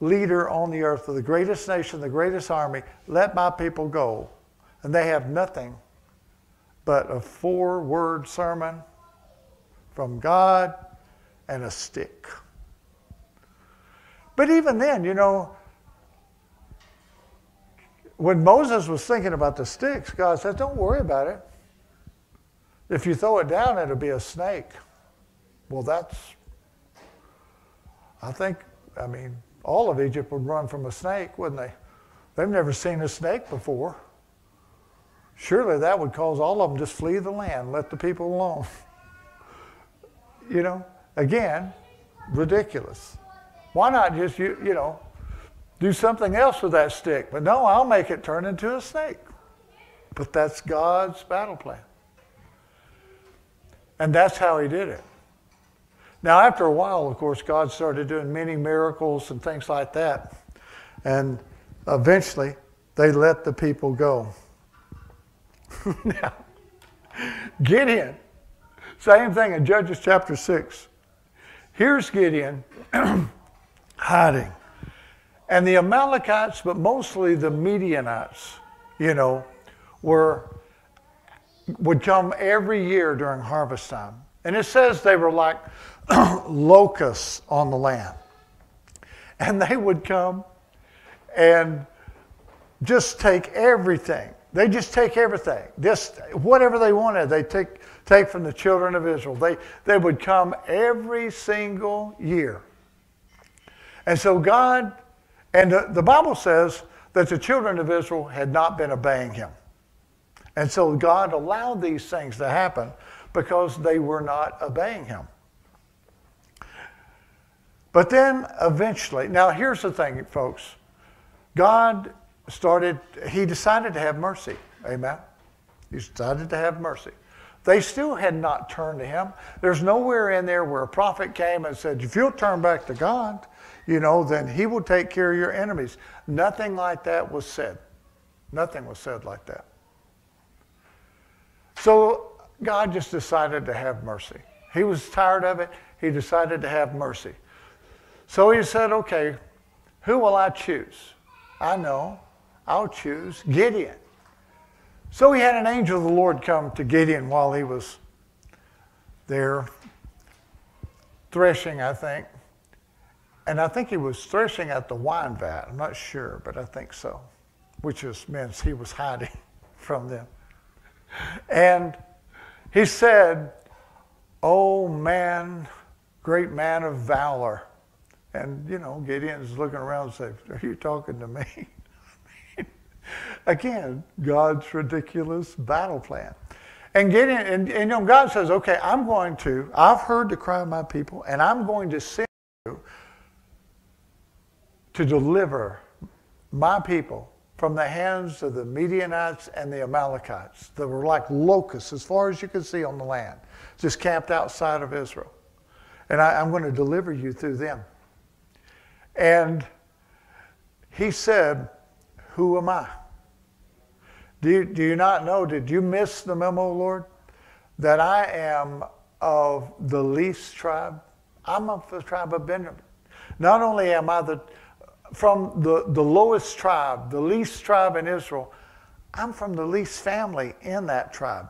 leader on the earth, to the greatest nation, the greatest army, let my people go. And they have nothing but a four word sermon from God and a stick. But even then, you know, when Moses was thinking about the sticks, God said, Don't worry about it. If you throw it down, it'll be a snake. Well, that's, I think, I mean, all of Egypt would run from a snake, wouldn't they? They've never seen a snake before. Surely that would cause all of them just flee the land, let the people alone. you know, again, ridiculous. Why not just, you, you know, do something else with that stick. But no, I'll make it turn into a snake. But that's God's battle plan. And that's how he did it. Now, after a while, of course, God started doing many miracles and things like that. And eventually, they let the people go. now, Gideon, same thing in Judges chapter 6. Here's Gideon hiding. And the Amalekites, but mostly the Midianites, you know, were would come every year during harvest time. And it says they were like locusts on the land. And they would come and just take everything. They just take everything. Just whatever they wanted, they take take from the children of Israel. They they would come every single year. And so God and the, the Bible says that the children of Israel had not been obeying him. And so God allowed these things to happen because they were not obeying him. But then eventually, now here's the thing, folks. God started, he decided to have mercy. Amen. He decided to have mercy. They still had not turned to him. There's nowhere in there where a prophet came and said, if you'll turn back to God, you know, then he will take care of your enemies. Nothing like that was said. Nothing was said like that. So God just decided to have mercy. He was tired of it. He decided to have mercy. So he said, okay, who will I choose? I know. I'll choose Gideon. So he had an angel of the Lord come to Gideon while he was there threshing, I think. And I think he was threshing at the wine vat. I'm not sure, but I think so, which just means he was hiding from them. And he said, Oh man, great man of valor. And, you know, Gideon's looking around and saying, Are you talking to me? Again, God's ridiculous battle plan. And Gideon, and, and, you know, God says, Okay, I'm going to, I've heard the cry of my people, and I'm going to send you to deliver my people from the hands of the Midianites and the Amalekites that were like locusts as far as you could see on the land, just camped outside of Israel. And I, am going to deliver you through them. And he said, Who am I? Do you, do you not know? Did you miss the memo, Lord? That I am of the least tribe? I'm of the tribe of Benjamin. Not only am I the from the, the lowest tribe, the least tribe in Israel. I'm from the least family in that tribe,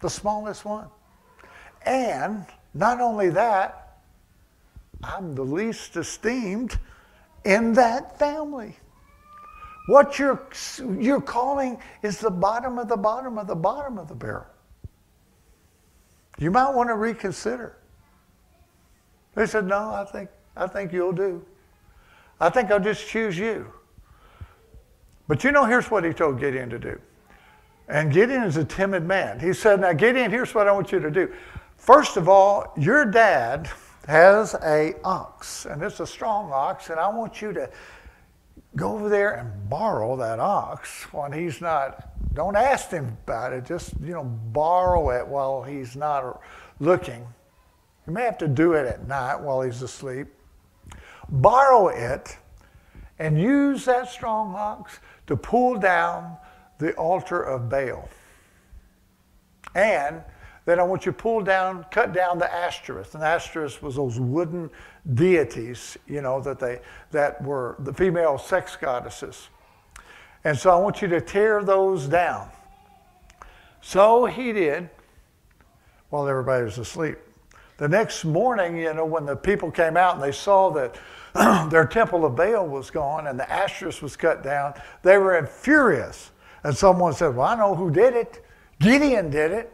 the smallest one. And not only that, I'm the least esteemed in that family. What you're, you're calling is the bottom of the bottom of the bottom of the barrel. You might want to reconsider. They said, No, I think, I think you'll do. I think I'll just choose you. But you know, here's what he told Gideon to do. And Gideon is a timid man. He said, Now, Gideon, here's what I want you to do. First of all, your dad has a ox, and it's a strong ox, and I want you to go over there and borrow that ox when he's not. Don't ask him about it. Just you know, borrow it while he's not looking. You may have to do it at night while he's asleep borrow it, and use that strong ox to pull down the altar of Baal. And then I want you to pull down, cut down the Ashtoreth. And Ashtoreth was those wooden deities, you know, that they that were the female sex goddesses. And so I want you to tear those down. So he did while everybody was asleep. The next morning, you know, when the people came out and they saw that their temple of Baal was gone and the Ashtoreth was cut down, they were furious. And someone said, Well, I know who did it. Gideon did it.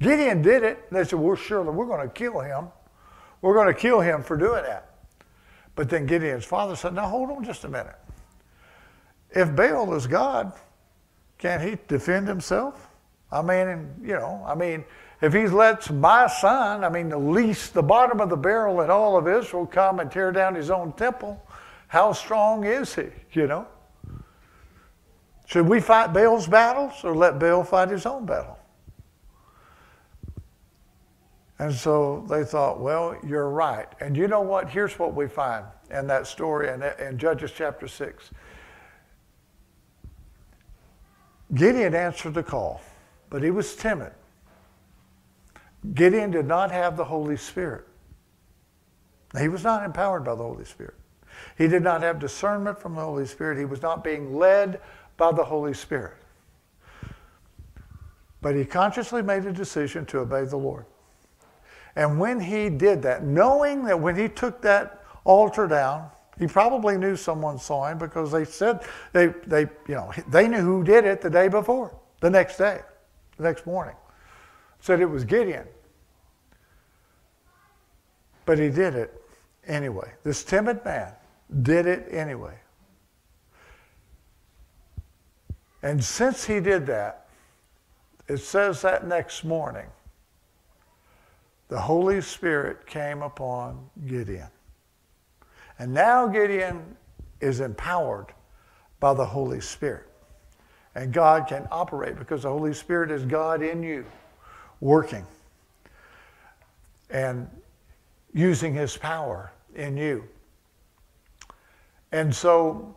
Gideon did it. And they said, Well, surely we're going to kill him. We're going to kill him for doing that. But then Gideon's father said, Now hold on just a minute. If Baal is God, can't he defend himself? I mean, you know, I mean, if he lets my son, I mean, the least, the bottom of the barrel in all of Israel come and tear down his own temple, how strong is he, you know? Should we fight Baal's battles or let Baal fight his own battle? And so they thought, well, you're right. And you know what? Here's what we find in that story in, in Judges chapter 6. Gideon answered the call, but he was timid. Gideon did not have the Holy Spirit. He was not empowered by the Holy Spirit. He did not have discernment from the Holy Spirit. He was not being led by the Holy Spirit. But he consciously made a decision to obey the Lord. And when he did that, knowing that when he took that altar down, he probably knew someone saw him because they said they, they, you know, they knew who did it the day before, the next day, the next morning. Said it was Gideon. But he did it anyway. This timid man did it anyway. And since he did that, it says that next morning, the Holy Spirit came upon Gideon. And now Gideon is empowered by the Holy Spirit. And God can operate because the Holy Spirit is God in you, working and using his power in you. And so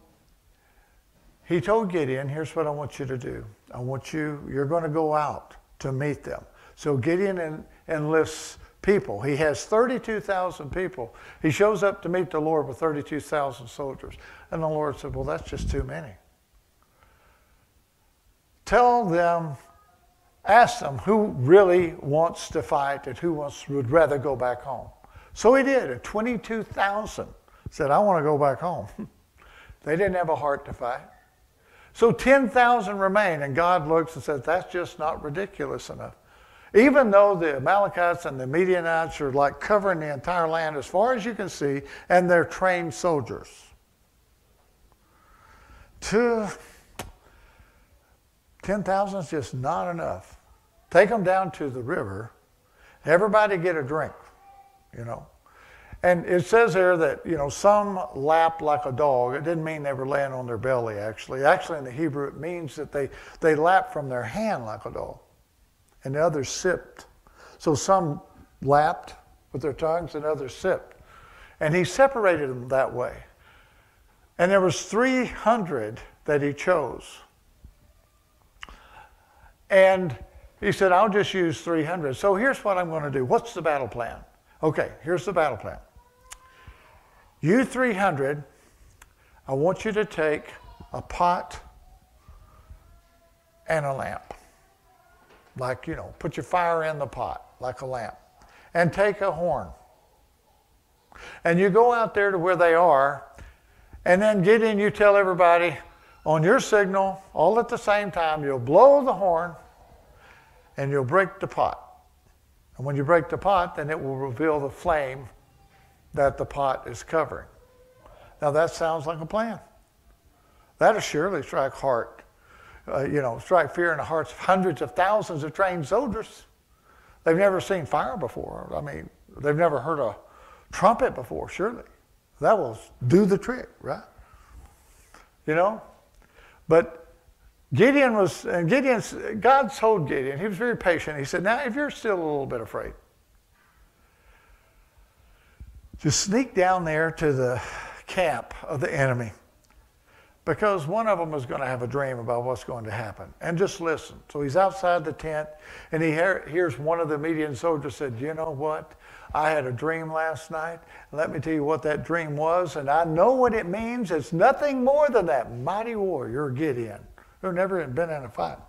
he told Gideon, here's what I want you to do. I want you, you're going to go out to meet them. So Gideon enlists people. He has 32,000 people. He shows up to meet the Lord with 32,000 soldiers. And the Lord said, Well, that's just too many. Tell them, ask them who really wants to fight and who wants, would rather go back home. So he did, and 22,000 said, I want to go back home. they didn't have a heart to fight. So 10,000 remain, and God looks and says, That's just not ridiculous enough. Even though the Amalekites and the Midianites are like covering the entire land as far as you can see, and they're trained soldiers. Two, 10,000 is just not enough. Take them down to the river. Everybody get a drink, you know. And it says there that, you know, some lapped like a dog. It didn't mean they were laying on their belly, actually. Actually, in the Hebrew, it means that they, they lapped from their hand like a dog and the others sipped. So some lapped with their tongues and others sipped. And he separated them that way. And there was 300 that he chose. And he said, I'll just use 300. So here's what I'm going to do. What's the battle plan? Okay, here's the battle plan. You 300, I want you to take a pot and a lamp like, you know, put your fire in the pot like a lamp, and take a horn. And you go out there to where they are, and then get in, you tell everybody on your signal, all at the same time, you'll blow the horn and you'll break the pot. And when you break the pot, then it will reveal the flame that the pot is covering. Now that sounds like a plan. That'll surely strike heart uh, you know, strike fear in the hearts of hundreds of thousands of trained soldiers. They've never seen fire before. I mean, they've never heard a trumpet before, surely. That will do the trick, right? You know? But Gideon was, and Gideon, God told Gideon, he was very patient. He said, Now, if you're still a little bit afraid, just sneak down there to the camp of the enemy because one of them was going to have a dream about what's going to happen and just listen. So he's outside the tent and he hears one of the Midian soldiers said, You know what? I had a dream last night. Let me tell you what that dream was, and I know what it means. It's nothing more than that mighty warrior, Gideon, who never had been in a fight.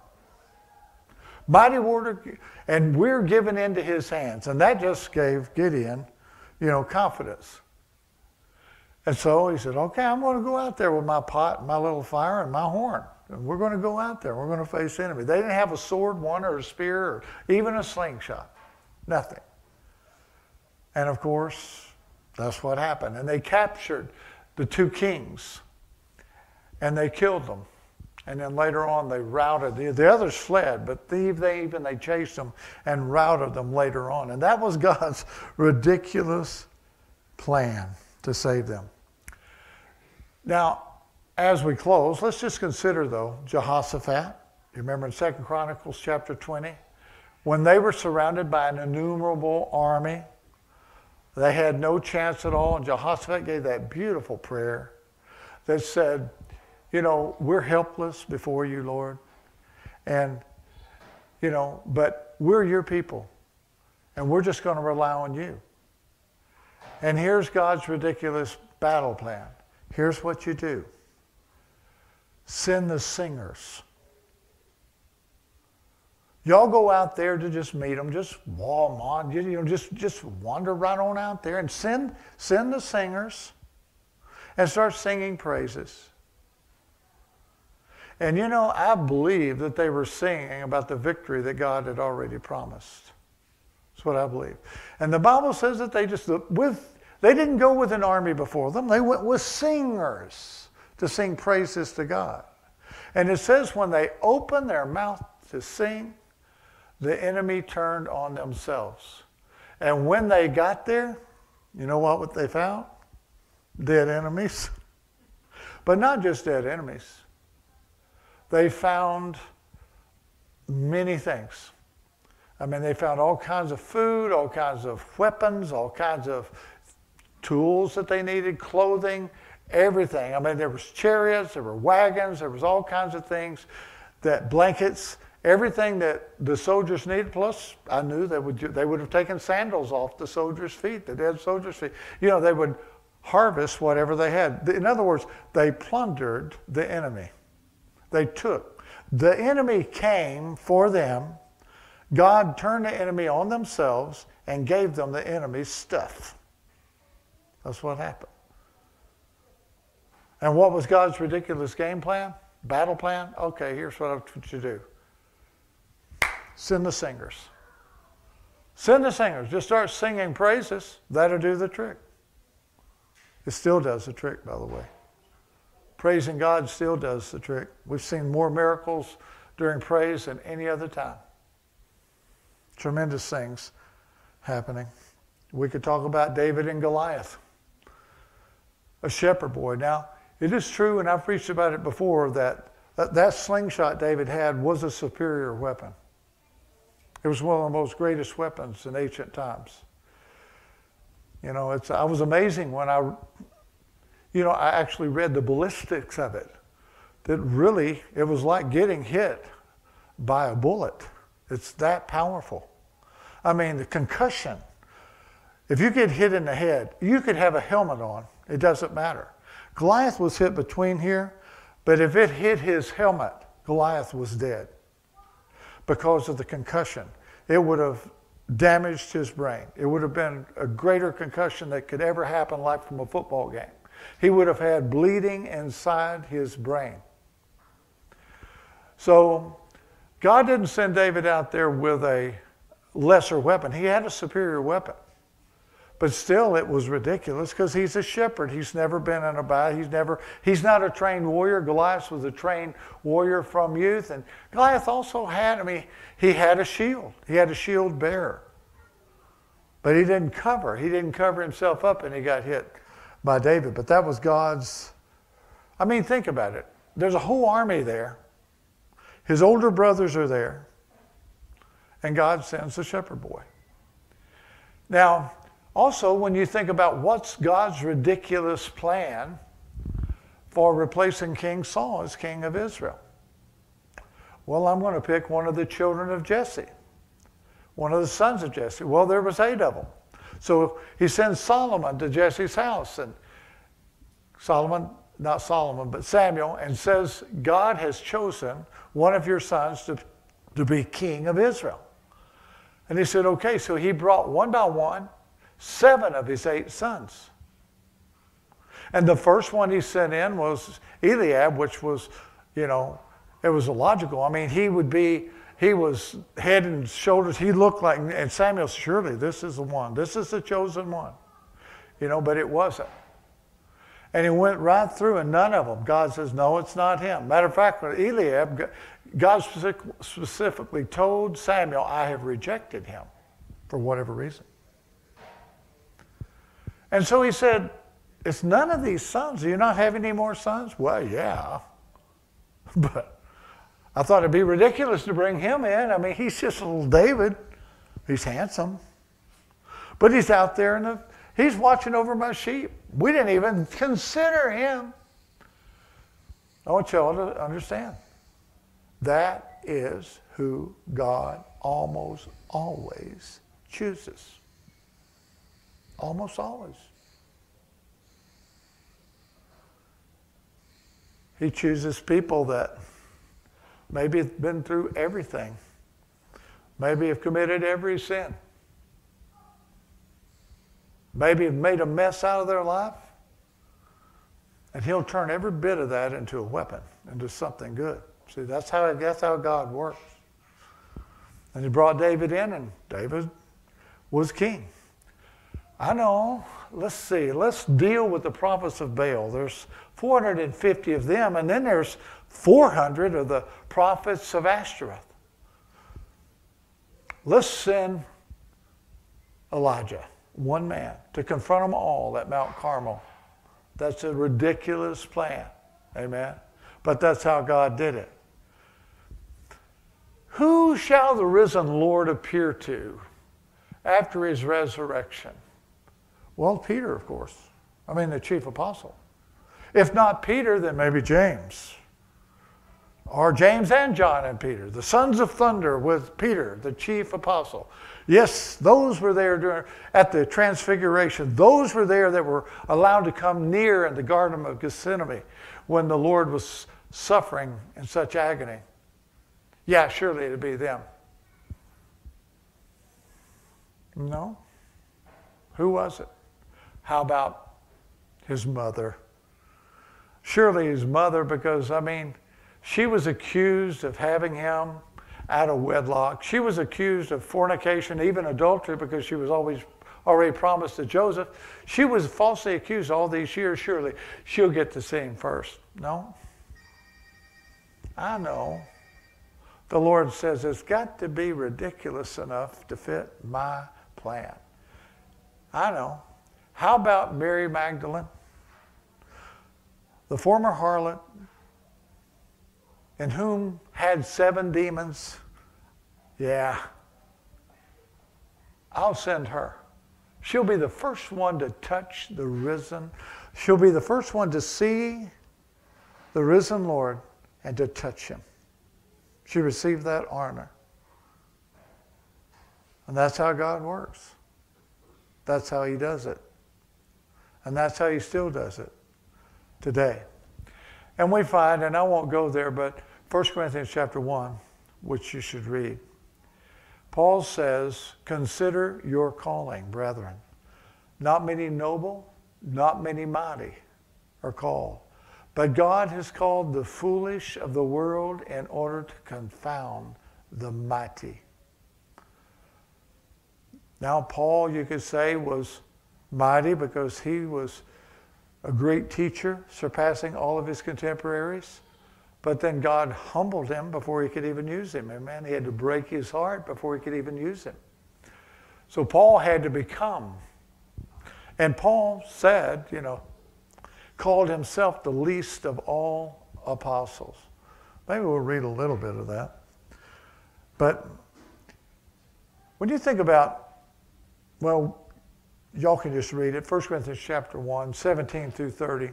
Mighty warrior, and we're given into his hands. And that just gave Gideon, you know, confidence. And so he said, okay, I'm going to go out there with my pot, and my little fire, and my horn. And we're going to go out there. We're going to face enemy. They didn't have a sword, one, or a spear, or even a slingshot. Nothing. And of course, that's what happened. And they captured the two kings and they killed them. And then later on, they routed the, the others fled, but they, they even they chased them and routed them later on. And that was God's ridiculous plan to save them. Now, as we close, let's just consider though Jehoshaphat. You remember in Second Chronicles chapter 20? When they were surrounded by an innumerable army, they had no chance at all, and Jehoshaphat gave that beautiful prayer that said, You know, we're helpless before you, Lord. And, you know, but we're your people, and we're just going to rely on you. And here's God's ridiculous battle plan. Here's what you do send the singers. Y'all go out there to just meet them, just on, you know, just, just wander right on out there and send, send the singers and start singing praises. And you know, I believe that they were singing about the victory that God had already promised. That's what I believe. And the Bible says that they just, with, they didn't go with an army before them, they went with singers to sing praises to God. And it says when they opened their mouth to sing, the enemy turned on themselves. And when they got there, you know what what they found? Dead enemies. But not just dead enemies. They found many things. I mean, they found all kinds of food, all kinds of weapons, all kinds of tools that they needed, clothing, everything. I mean, there was chariots, there were wagons, there was all kinds of things, that blankets, everything that the soldiers needed. Plus, I knew they would they would have taken sandals off the soldiers' feet, the dead soldiers' feet. You know, they would harvest whatever they had. In other words, they plundered the enemy. They took. The enemy came for them. God turned the enemy on themselves and gave them the enemy's stuff. That's what happened. And what was God's ridiculous game plan? Battle plan? Okay, here's what I want you to do send the singers. Send the singers. Just start singing praises. That'll do the trick. It still does the trick, by the way. Praising God still does the trick. We've seen more miracles during praise than any other time. Tremendous things happening. We could talk about David and Goliath, a shepherd boy. Now, it is true, and I've preached about it before, that that slingshot David had was a superior weapon. It was one of the most greatest weapons in ancient times. You know, it's, I was amazing when I, you know, I actually read the ballistics of it. That really, it was like getting hit by a bullet. It's that powerful. I mean, the concussion. If you get hit in the head, you could have a helmet on. It doesn't matter. Goliath was hit between here, but if it hit his helmet, Goliath was dead because of the concussion. It would have damaged his brain. It would have been a greater concussion that could ever happen, like from a football game. He would have had bleeding inside his brain. So, God didn't send David out there with a lesser weapon, he had a superior weapon. But still, it was ridiculous because he's a shepherd. He's never been in a battle. He's never. He's not a trained warrior. Goliath was a trained warrior from youth, and Goliath also had. I mean, he had a shield. He had a shield bearer, but he didn't cover. He didn't cover himself up, and he got hit by David. But that was God's. I mean, think about it. There's a whole army there. His older brothers are there, and God sends the shepherd boy. Now, also, when you think about what's God's ridiculous plan for replacing King Saul as king of Israel, well, I'm going to pick one of the children of Jesse, one of the sons of Jesse. Well, there was eight of them. So he sends Solomon to Jesse's house, and Solomon, not Solomon, but Samuel, and says, God has chosen one of your sons to to be king of Israel. And he said, okay, so he brought one by one seven of his eight sons. And the first one he sent in was Eliab, which was, you know, it was illogical. I mean, he would be, he was head and shoulders, he looked like, and Samuel, surely this is the one, this is the chosen one. You know, but it wasn't. And he went right through, and none of them. God says, No, it's not him. Matter of fact, with Eliab, God specifically told Samuel, I have rejected him for whatever reason. And so he said, It's none of these sons. Do you not have any more sons? Well, yeah. But I thought it'd be ridiculous to bring him in. I mean, he's just a little David. He's handsome. But he's out there in the He's watching over my sheep. We didn't even consider him. I want you all to understand that is who God almost always chooses. Almost always. He chooses people that maybe have been through everything, maybe have committed every sin, maybe have made a mess out of their life. And he'll turn every bit of that into a weapon, into something good. See, that's how, that's how God works. And he brought David in, and David was king. I know. Let's see. Let's deal with the prophets of Baal. There's 450 of them, and then there's 400 of the prophets of Ashtoreth. Let's send Elijah one man, to confront them all at Mount Carmel. That's a ridiculous plan. Amen. But that's how God did it. Who shall the risen Lord appear to after his resurrection? Well, Peter, of course. I mean, the chief apostle. If not Peter, then maybe James. Or James and John and Peter, the sons of thunder with Peter, the chief apostle. Yes, those were there during, at the transfiguration. Those were there that were allowed to come near in the Garden of Gethsemane when the Lord was suffering in such agony. Yeah, surely it'd be them. No. Who was it? How about his mother? Surely his mother, because, I mean, she was accused of having him out of wedlock. She was accused of fornication, even adultery, because she was always already promised to Joseph. She was falsely accused all these years. Surely she'll get see him first. No? I know. The Lord says it's got to be ridiculous enough to fit my plan. I know. How about Mary Magdalene? The former harlot in whom had seven demons? Yeah. I'll send her. She'll be the first one to touch the risen. She'll be the first one to see the risen Lord and to touch him. She received that honor. And that's how God works. That's how he does it. And that's how he still does it today. And we find, and I won't go there, but 1 Corinthians chapter 1, which you should read. Paul says, Consider your calling, brethren. Not many noble, not many mighty are called. But God has called the foolish of the world in order to confound the mighty. Now, Paul, you could say, was mighty because he was a great teacher, surpassing all of his contemporaries. But then God humbled him before he could even use him. Amen. He had to break his heart before he could even use him. So Paul had to become. And Paul said, you know, called himself the least of all apostles. Maybe we'll read a little bit of that. But when you think about, well, Y'all can just read it. 1 Corinthians chapter 1, 17 through 30.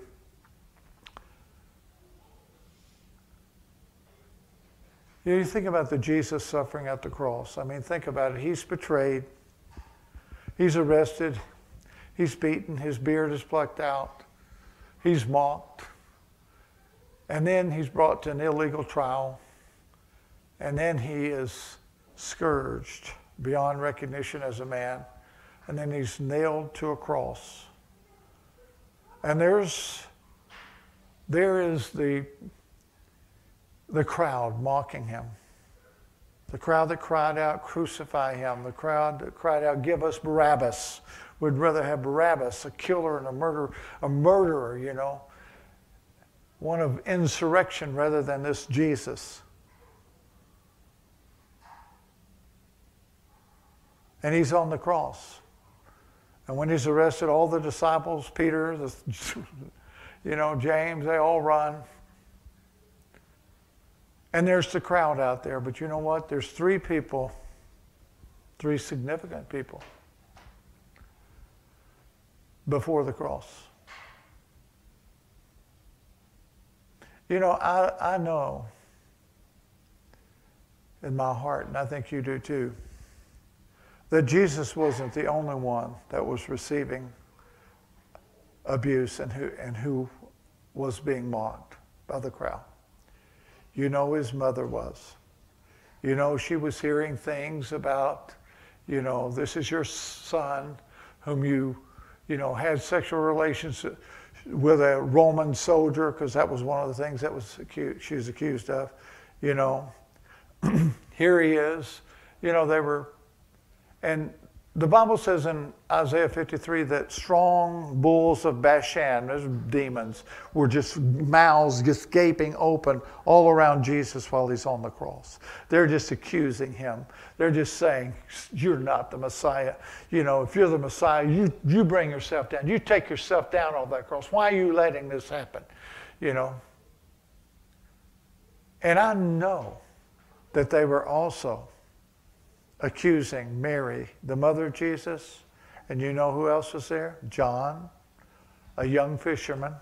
You, know, you think about the Jesus suffering at the cross. I mean, think about it. He's betrayed. He's arrested. He's beaten. His beard is plucked out. He's mocked. And then he's brought to an illegal trial. And then he is scourged beyond recognition as a man. And then he's nailed to a cross. And there's there is the the crowd mocking him. The crowd that cried out, crucify him. The crowd that cried out, give us Barabbas. We'd rather have Barabbas, a killer and a murderer, a murderer, you know, one of insurrection rather than this Jesus. And he's on the cross. And when he's arrested, all the disciples, Peter, the, you know, James, they all run. And there's the crowd out there, but you know what? There's three people, three significant people before the cross. You know, I, I know in my heart, and I think you do too, that Jesus wasn't the only one that was receiving abuse and who, and who was being mocked by the crowd. You know his mother was. You know she was hearing things about, you know, this is your son whom you, you know, had sexual relations with a Roman soldier because that was one of the things that was accused, she was accused of. You know, here he is. You know, they were, and the Bible says in Isaiah 53 that strong bulls of Bashan, those demons, were just mouths just gaping open all around Jesus while he's on the cross. They're just accusing him. They're just saying, You're not the Messiah. You know, if you're the Messiah, you, you bring yourself down. You take yourself down on that cross. Why are you letting this happen? You know. And I know that they were also accusing Mary, the mother of Jesus. And you know who else was there? John, a young fisherman,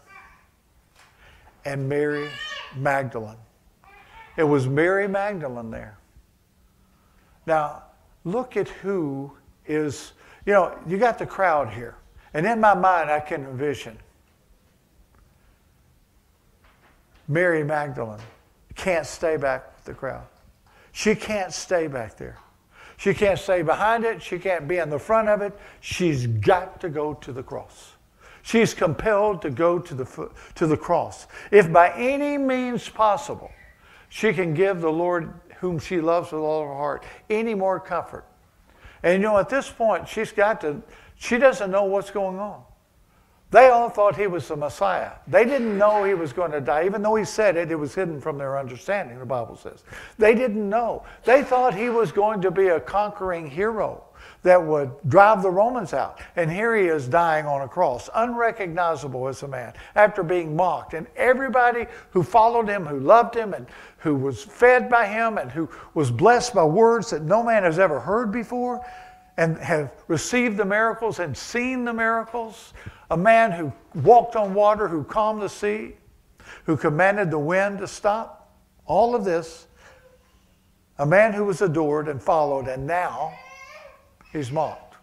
and Mary Magdalene. It was Mary Magdalene there. Now, look at who is, you know, you got the crowd here. And in my mind, I can envision Mary Magdalene can't stay back with the crowd. She can't stay back there. She can't stay behind it. She can't be in the front of it. She's got to go to the cross. She's compelled to go to the, to the cross. If by any means possible she can give the Lord, whom she loves with all her heart, any more comfort. And you know, at this point, she's got to, she doesn't know what's going on. They all thought he was the Messiah. They didn't know he was going to die. Even though he said it, it was hidden from their understanding, the Bible says. They didn't know. They thought he was going to be a conquering hero that would drive the Romans out. And here he is dying on a cross, unrecognizable as a man, after being mocked. And everybody who followed him, who loved him, and who was fed by him, and who was blessed by words that no man has ever heard before, and have received the miracles and seen the miracles, a man who walked on water, who calmed the sea, who commanded the wind to stop. All of this. A man who was adored and followed, and now he's mocked.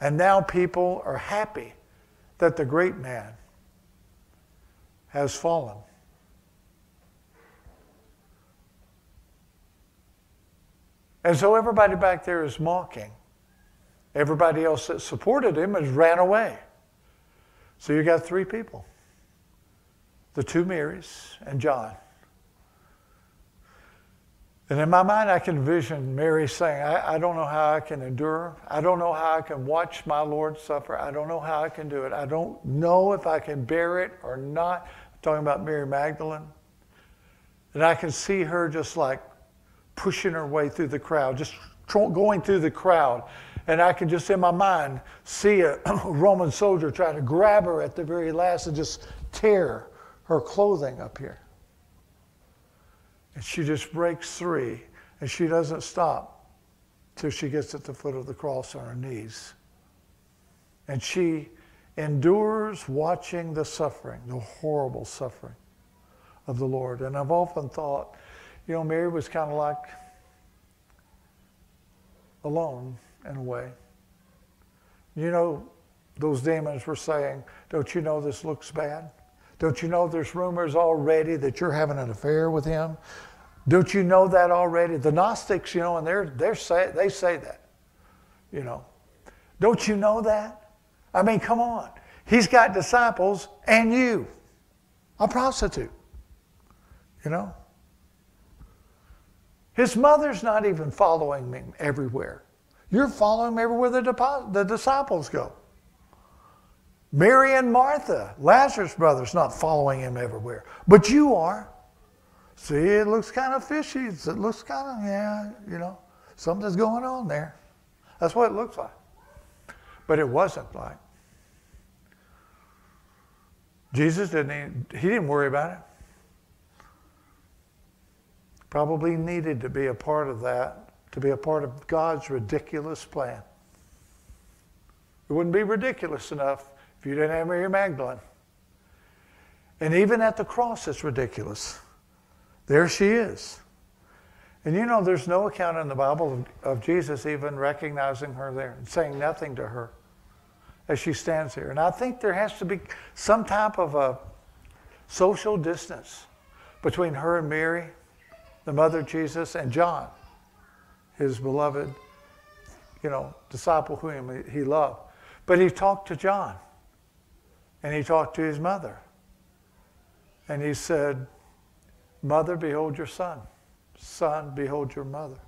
And now people are happy that the great man has fallen. And so everybody back there is mocking. Everybody else that supported him has ran away. So you got three people the two Marys and John. And in my mind, I can envision Mary saying, I, I, don't know how I can endure. I don't know how I can watch my Lord suffer. I don't know how I can do it. I don't know if I can bear it or not. I'm talking about Mary Magdalene. And I can see her just like pushing her way through the crowd, just going through the crowd. And I can just in my mind see a Roman soldier try to grab her at the very last and just tear her clothing up here. And she just breaks free and she doesn't stop till she gets at the foot of the cross on her knees. And she endures watching the suffering, the horrible suffering of the Lord. And I've often thought, you know, Mary was kind of like alone in a way. You know, those demons were saying, Don't you know this looks bad? Don't you know there's rumors already that you're having an affair with him? Don't you know that already? The Gnostics, you know, and they're, they're say, they say that, you know. Don't you know that? I mean, come on. He's got disciples and you, a prostitute, you know. His mother's not even following him everywhere. You're following everywhere the, the disciples go. Mary and Martha, Lazarus' brother's not following him everywhere, but you are. See, it looks kind of fishy. It looks kind of, yeah, you know, something's going on there. That's what it looks like. But it wasn't like. Jesus didn't, he didn't worry about it. Probably needed to be a part of that, to be a part of God's ridiculous plan. It wouldn't be ridiculous enough if you didn't have Mary Magdalene. And even at the cross, it's ridiculous. There she is. And you know, there's no account in the Bible of, of, Jesus even recognizing her there and saying nothing to her as she stands there. And I think there has to be some type of a social distance between her and Mary, the mother of Jesus, and John, his beloved, you know, disciple whom he loved. But he talked to John and he talked to his mother. And he said, Mother, behold your son. Son, behold your mother.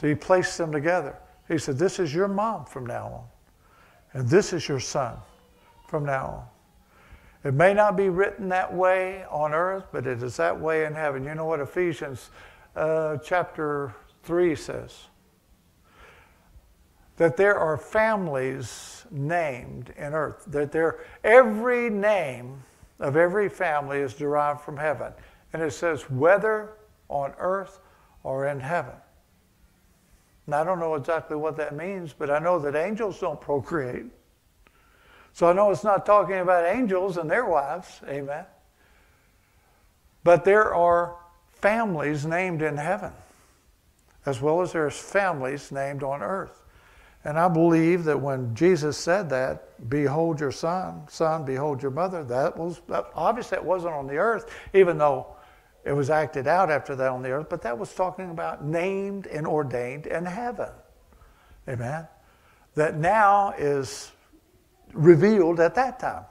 So he placed them together. He said, This is your mom from now on. And this is your son from now on. It may not be written that way on earth, but it is that way in heaven. You know what Ephesians uh, chapter 3 says? That there are families named in earth. That there, every name of every family is derived from heaven. And it says, whether on earth or in heaven. And I don't know exactly what that means, but I know that angels don't procreate. So I know it's not talking about angels and their wives. Amen. But there are families named in heaven, as well as there's families named on earth. And I believe that when Jesus said that, behold your son, son, behold your mother, that was, obviously that wasn't on the earth, even though it was acted out after that on the earth, but that was talking about named and ordained in heaven. Amen. That now is revealed at that time.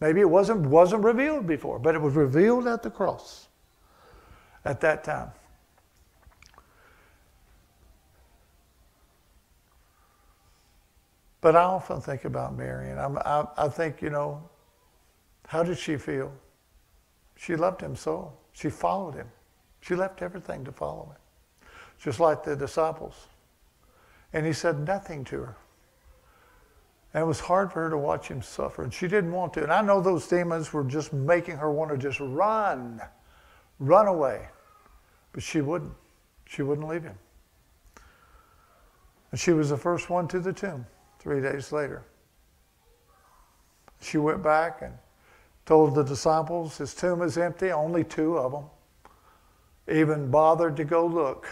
Maybe it wasn't, wasn't revealed before, but it was revealed at the cross at that time. But I often think about Mary, and I'm, I, I think, you know, how did she feel? She loved him so. She followed him. She left everything to follow him, just like the disciples. And he said nothing to her. And it was hard for her to watch him suffer, and she didn't want to. And I know those demons were just making her want to just run, run away. But she wouldn't. She wouldn't leave him. And she was the first one to the tomb three days later. She went back and told the disciples his tomb is empty, only two of them even bothered to go look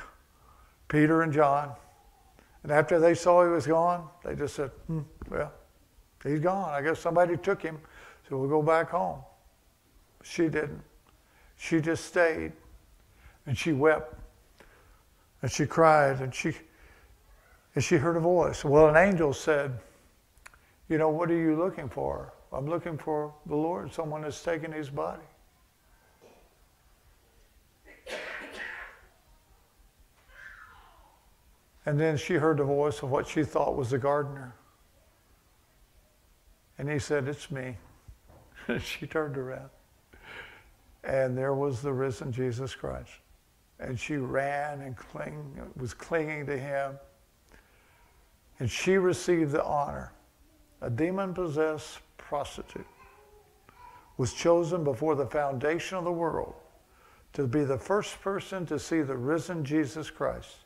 Peter and John. And after they saw he was gone, they just said, hmm, Well, he's gone. I guess somebody took him, so we'll go back home. She didn't. She just stayed and she wept and she cried and she and she heard a voice. Well, an angel said, You know, what are you looking for? I'm looking for the Lord. Someone has taken his body. And then she heard the voice of what she thought was the gardener. And he said, It's me. And she turned around. And there was the risen Jesus Christ. And she ran and cling, was clinging to him. And she received the honor. A demon possessed prostitute, was chosen before the foundation of the world to be the first person to see the risen Jesus Christ,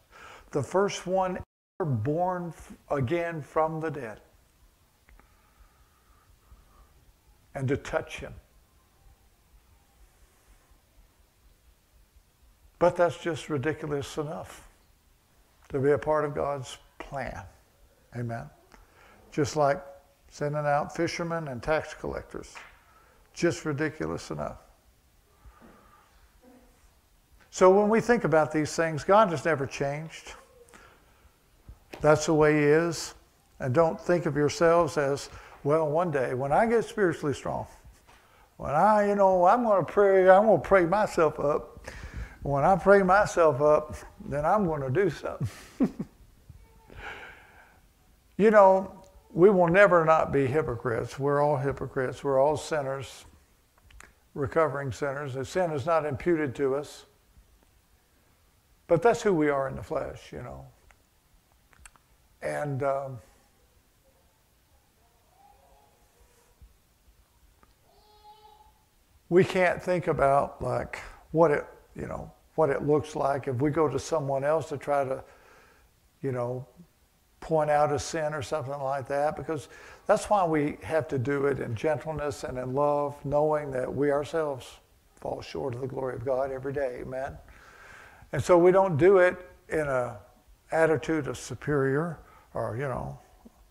the first one ever born again from the dead, and to touch him. But that's just ridiculous enough to be a part of God's plan. Amen. Just like sending out fishermen and tax collectors. Just ridiculous enough. So when we think about these things, God has never changed. That's the way He is. And don't think of yourselves as, well, one day when I get spiritually strong, when I, you know, I'm going to pray, I'm going to pray myself up. When I pray myself up, then I'm going to do something. you know, we will never not be hypocrites. We're all hypocrites. We're all sinners, recovering sinners. The sin is not imputed to us. But that's who we are in the flesh, you know. And um, we can't think about like what it, you know, what it looks like if we go to someone else to try to, you know, point out a sin or something like that because that's why we have to do it in gentleness and in love, knowing that we ourselves fall short of the glory of God every day. Amen. And so we don't do it in a attitude of superior or, you know,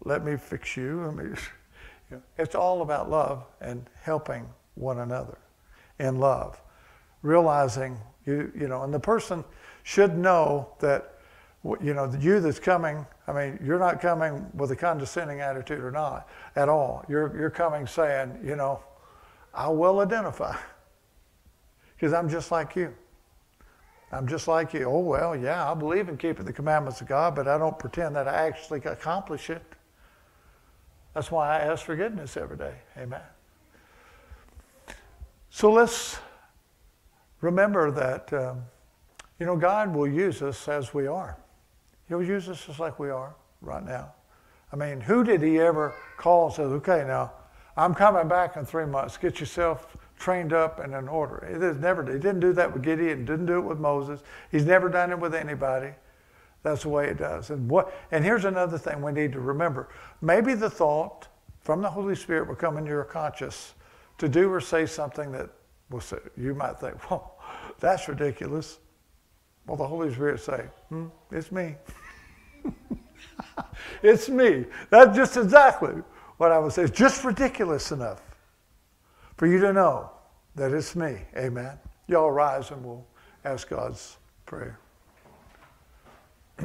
let me fix you. You know, it's all about love and helping one another in love. Realizing you, you know, and the person should know that, you know, the you that's coming, I mean, you're not coming with a condescending attitude or not at all. You're, you're coming saying, you know, I will identify because I'm just like you. I'm just like you. Oh, well, yeah, I believe in keeping the commandments of God, but I don't pretend that I actually accomplish it. That's why I ask forgiveness every day. Amen. So let's remember that, um, you know, God will use us as we are. He'll use us just like we are right now. I mean, who did he ever call and say, okay, now I'm coming back in three months. Get yourself trained up and in order. It is never, he didn't do that with Gideon, didn't do it with Moses. He's never done it with anybody. That's the way it does. And what and here's another thing we need to remember. Maybe the thought from the Holy Spirit will come into your conscious to do or say something that will say, you might think, well, that's ridiculous. Well, the Holy Spirit say, hmm, it's me. it's me. That's just exactly what I would say. It's just ridiculous enough for you to know that it's me. Amen. Y'all rise and we'll ask God's prayer.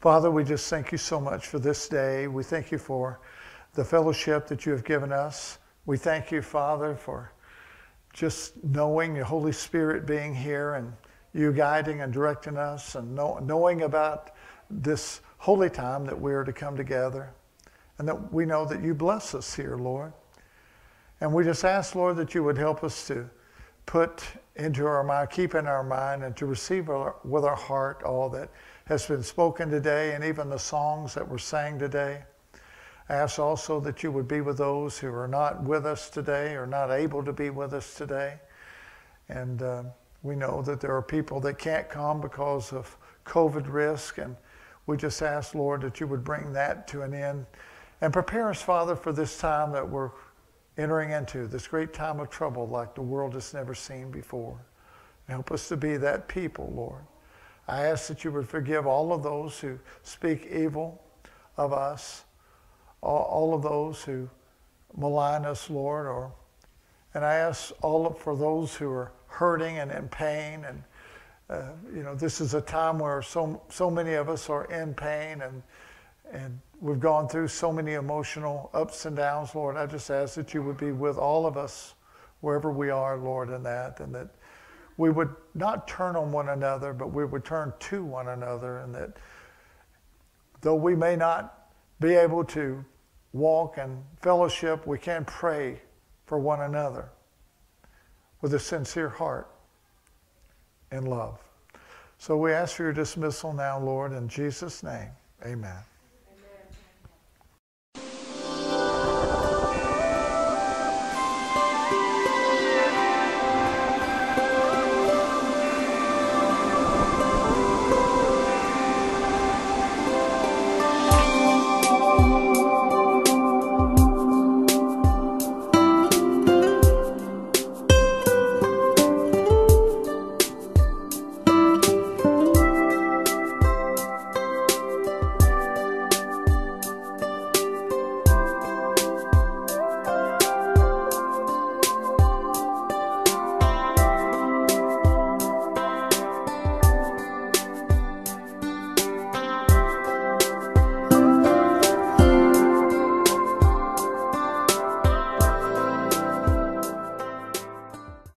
Father, we just thank you so much for this day. We thank you for the fellowship that you have given us. We thank you, Father, for just knowing the Holy Spirit being here and you guiding and directing us and know, knowing about this holy time that we are to come together and that we know that you bless us here, Lord. And we just ask, Lord, that you would help us to put into our mind, keep in our mind, and to receive our, with our heart all that has been spoken today and even the songs that were sang today. I ask also that you would be with those who are not with us today or not able to be with us today. And uh, we know that there are people that can't come because of COVID risk. And we just ask, Lord, that you would bring that to an end and prepare us, Father, for this time that we're entering into this great time of trouble like the world has never seen before. Help us to be that people, Lord. I ask that you would forgive all of those who speak evil of us, all, of those who malign us, Lord, or and I ask all of, for those who are hurting and in pain, and uh, you know this is a time where so so many of us are in pain and and we've gone through so many emotional ups and downs, Lord. I just ask that you would be with all of us wherever we are, Lord, in that, and that we would not turn on one another, but we would turn to one another, and that though we may not be able to walk and fellowship, we can pray for one another with a sincere heart and love. So we ask for your dismissal now, Lord, in Jesus' name. Amen.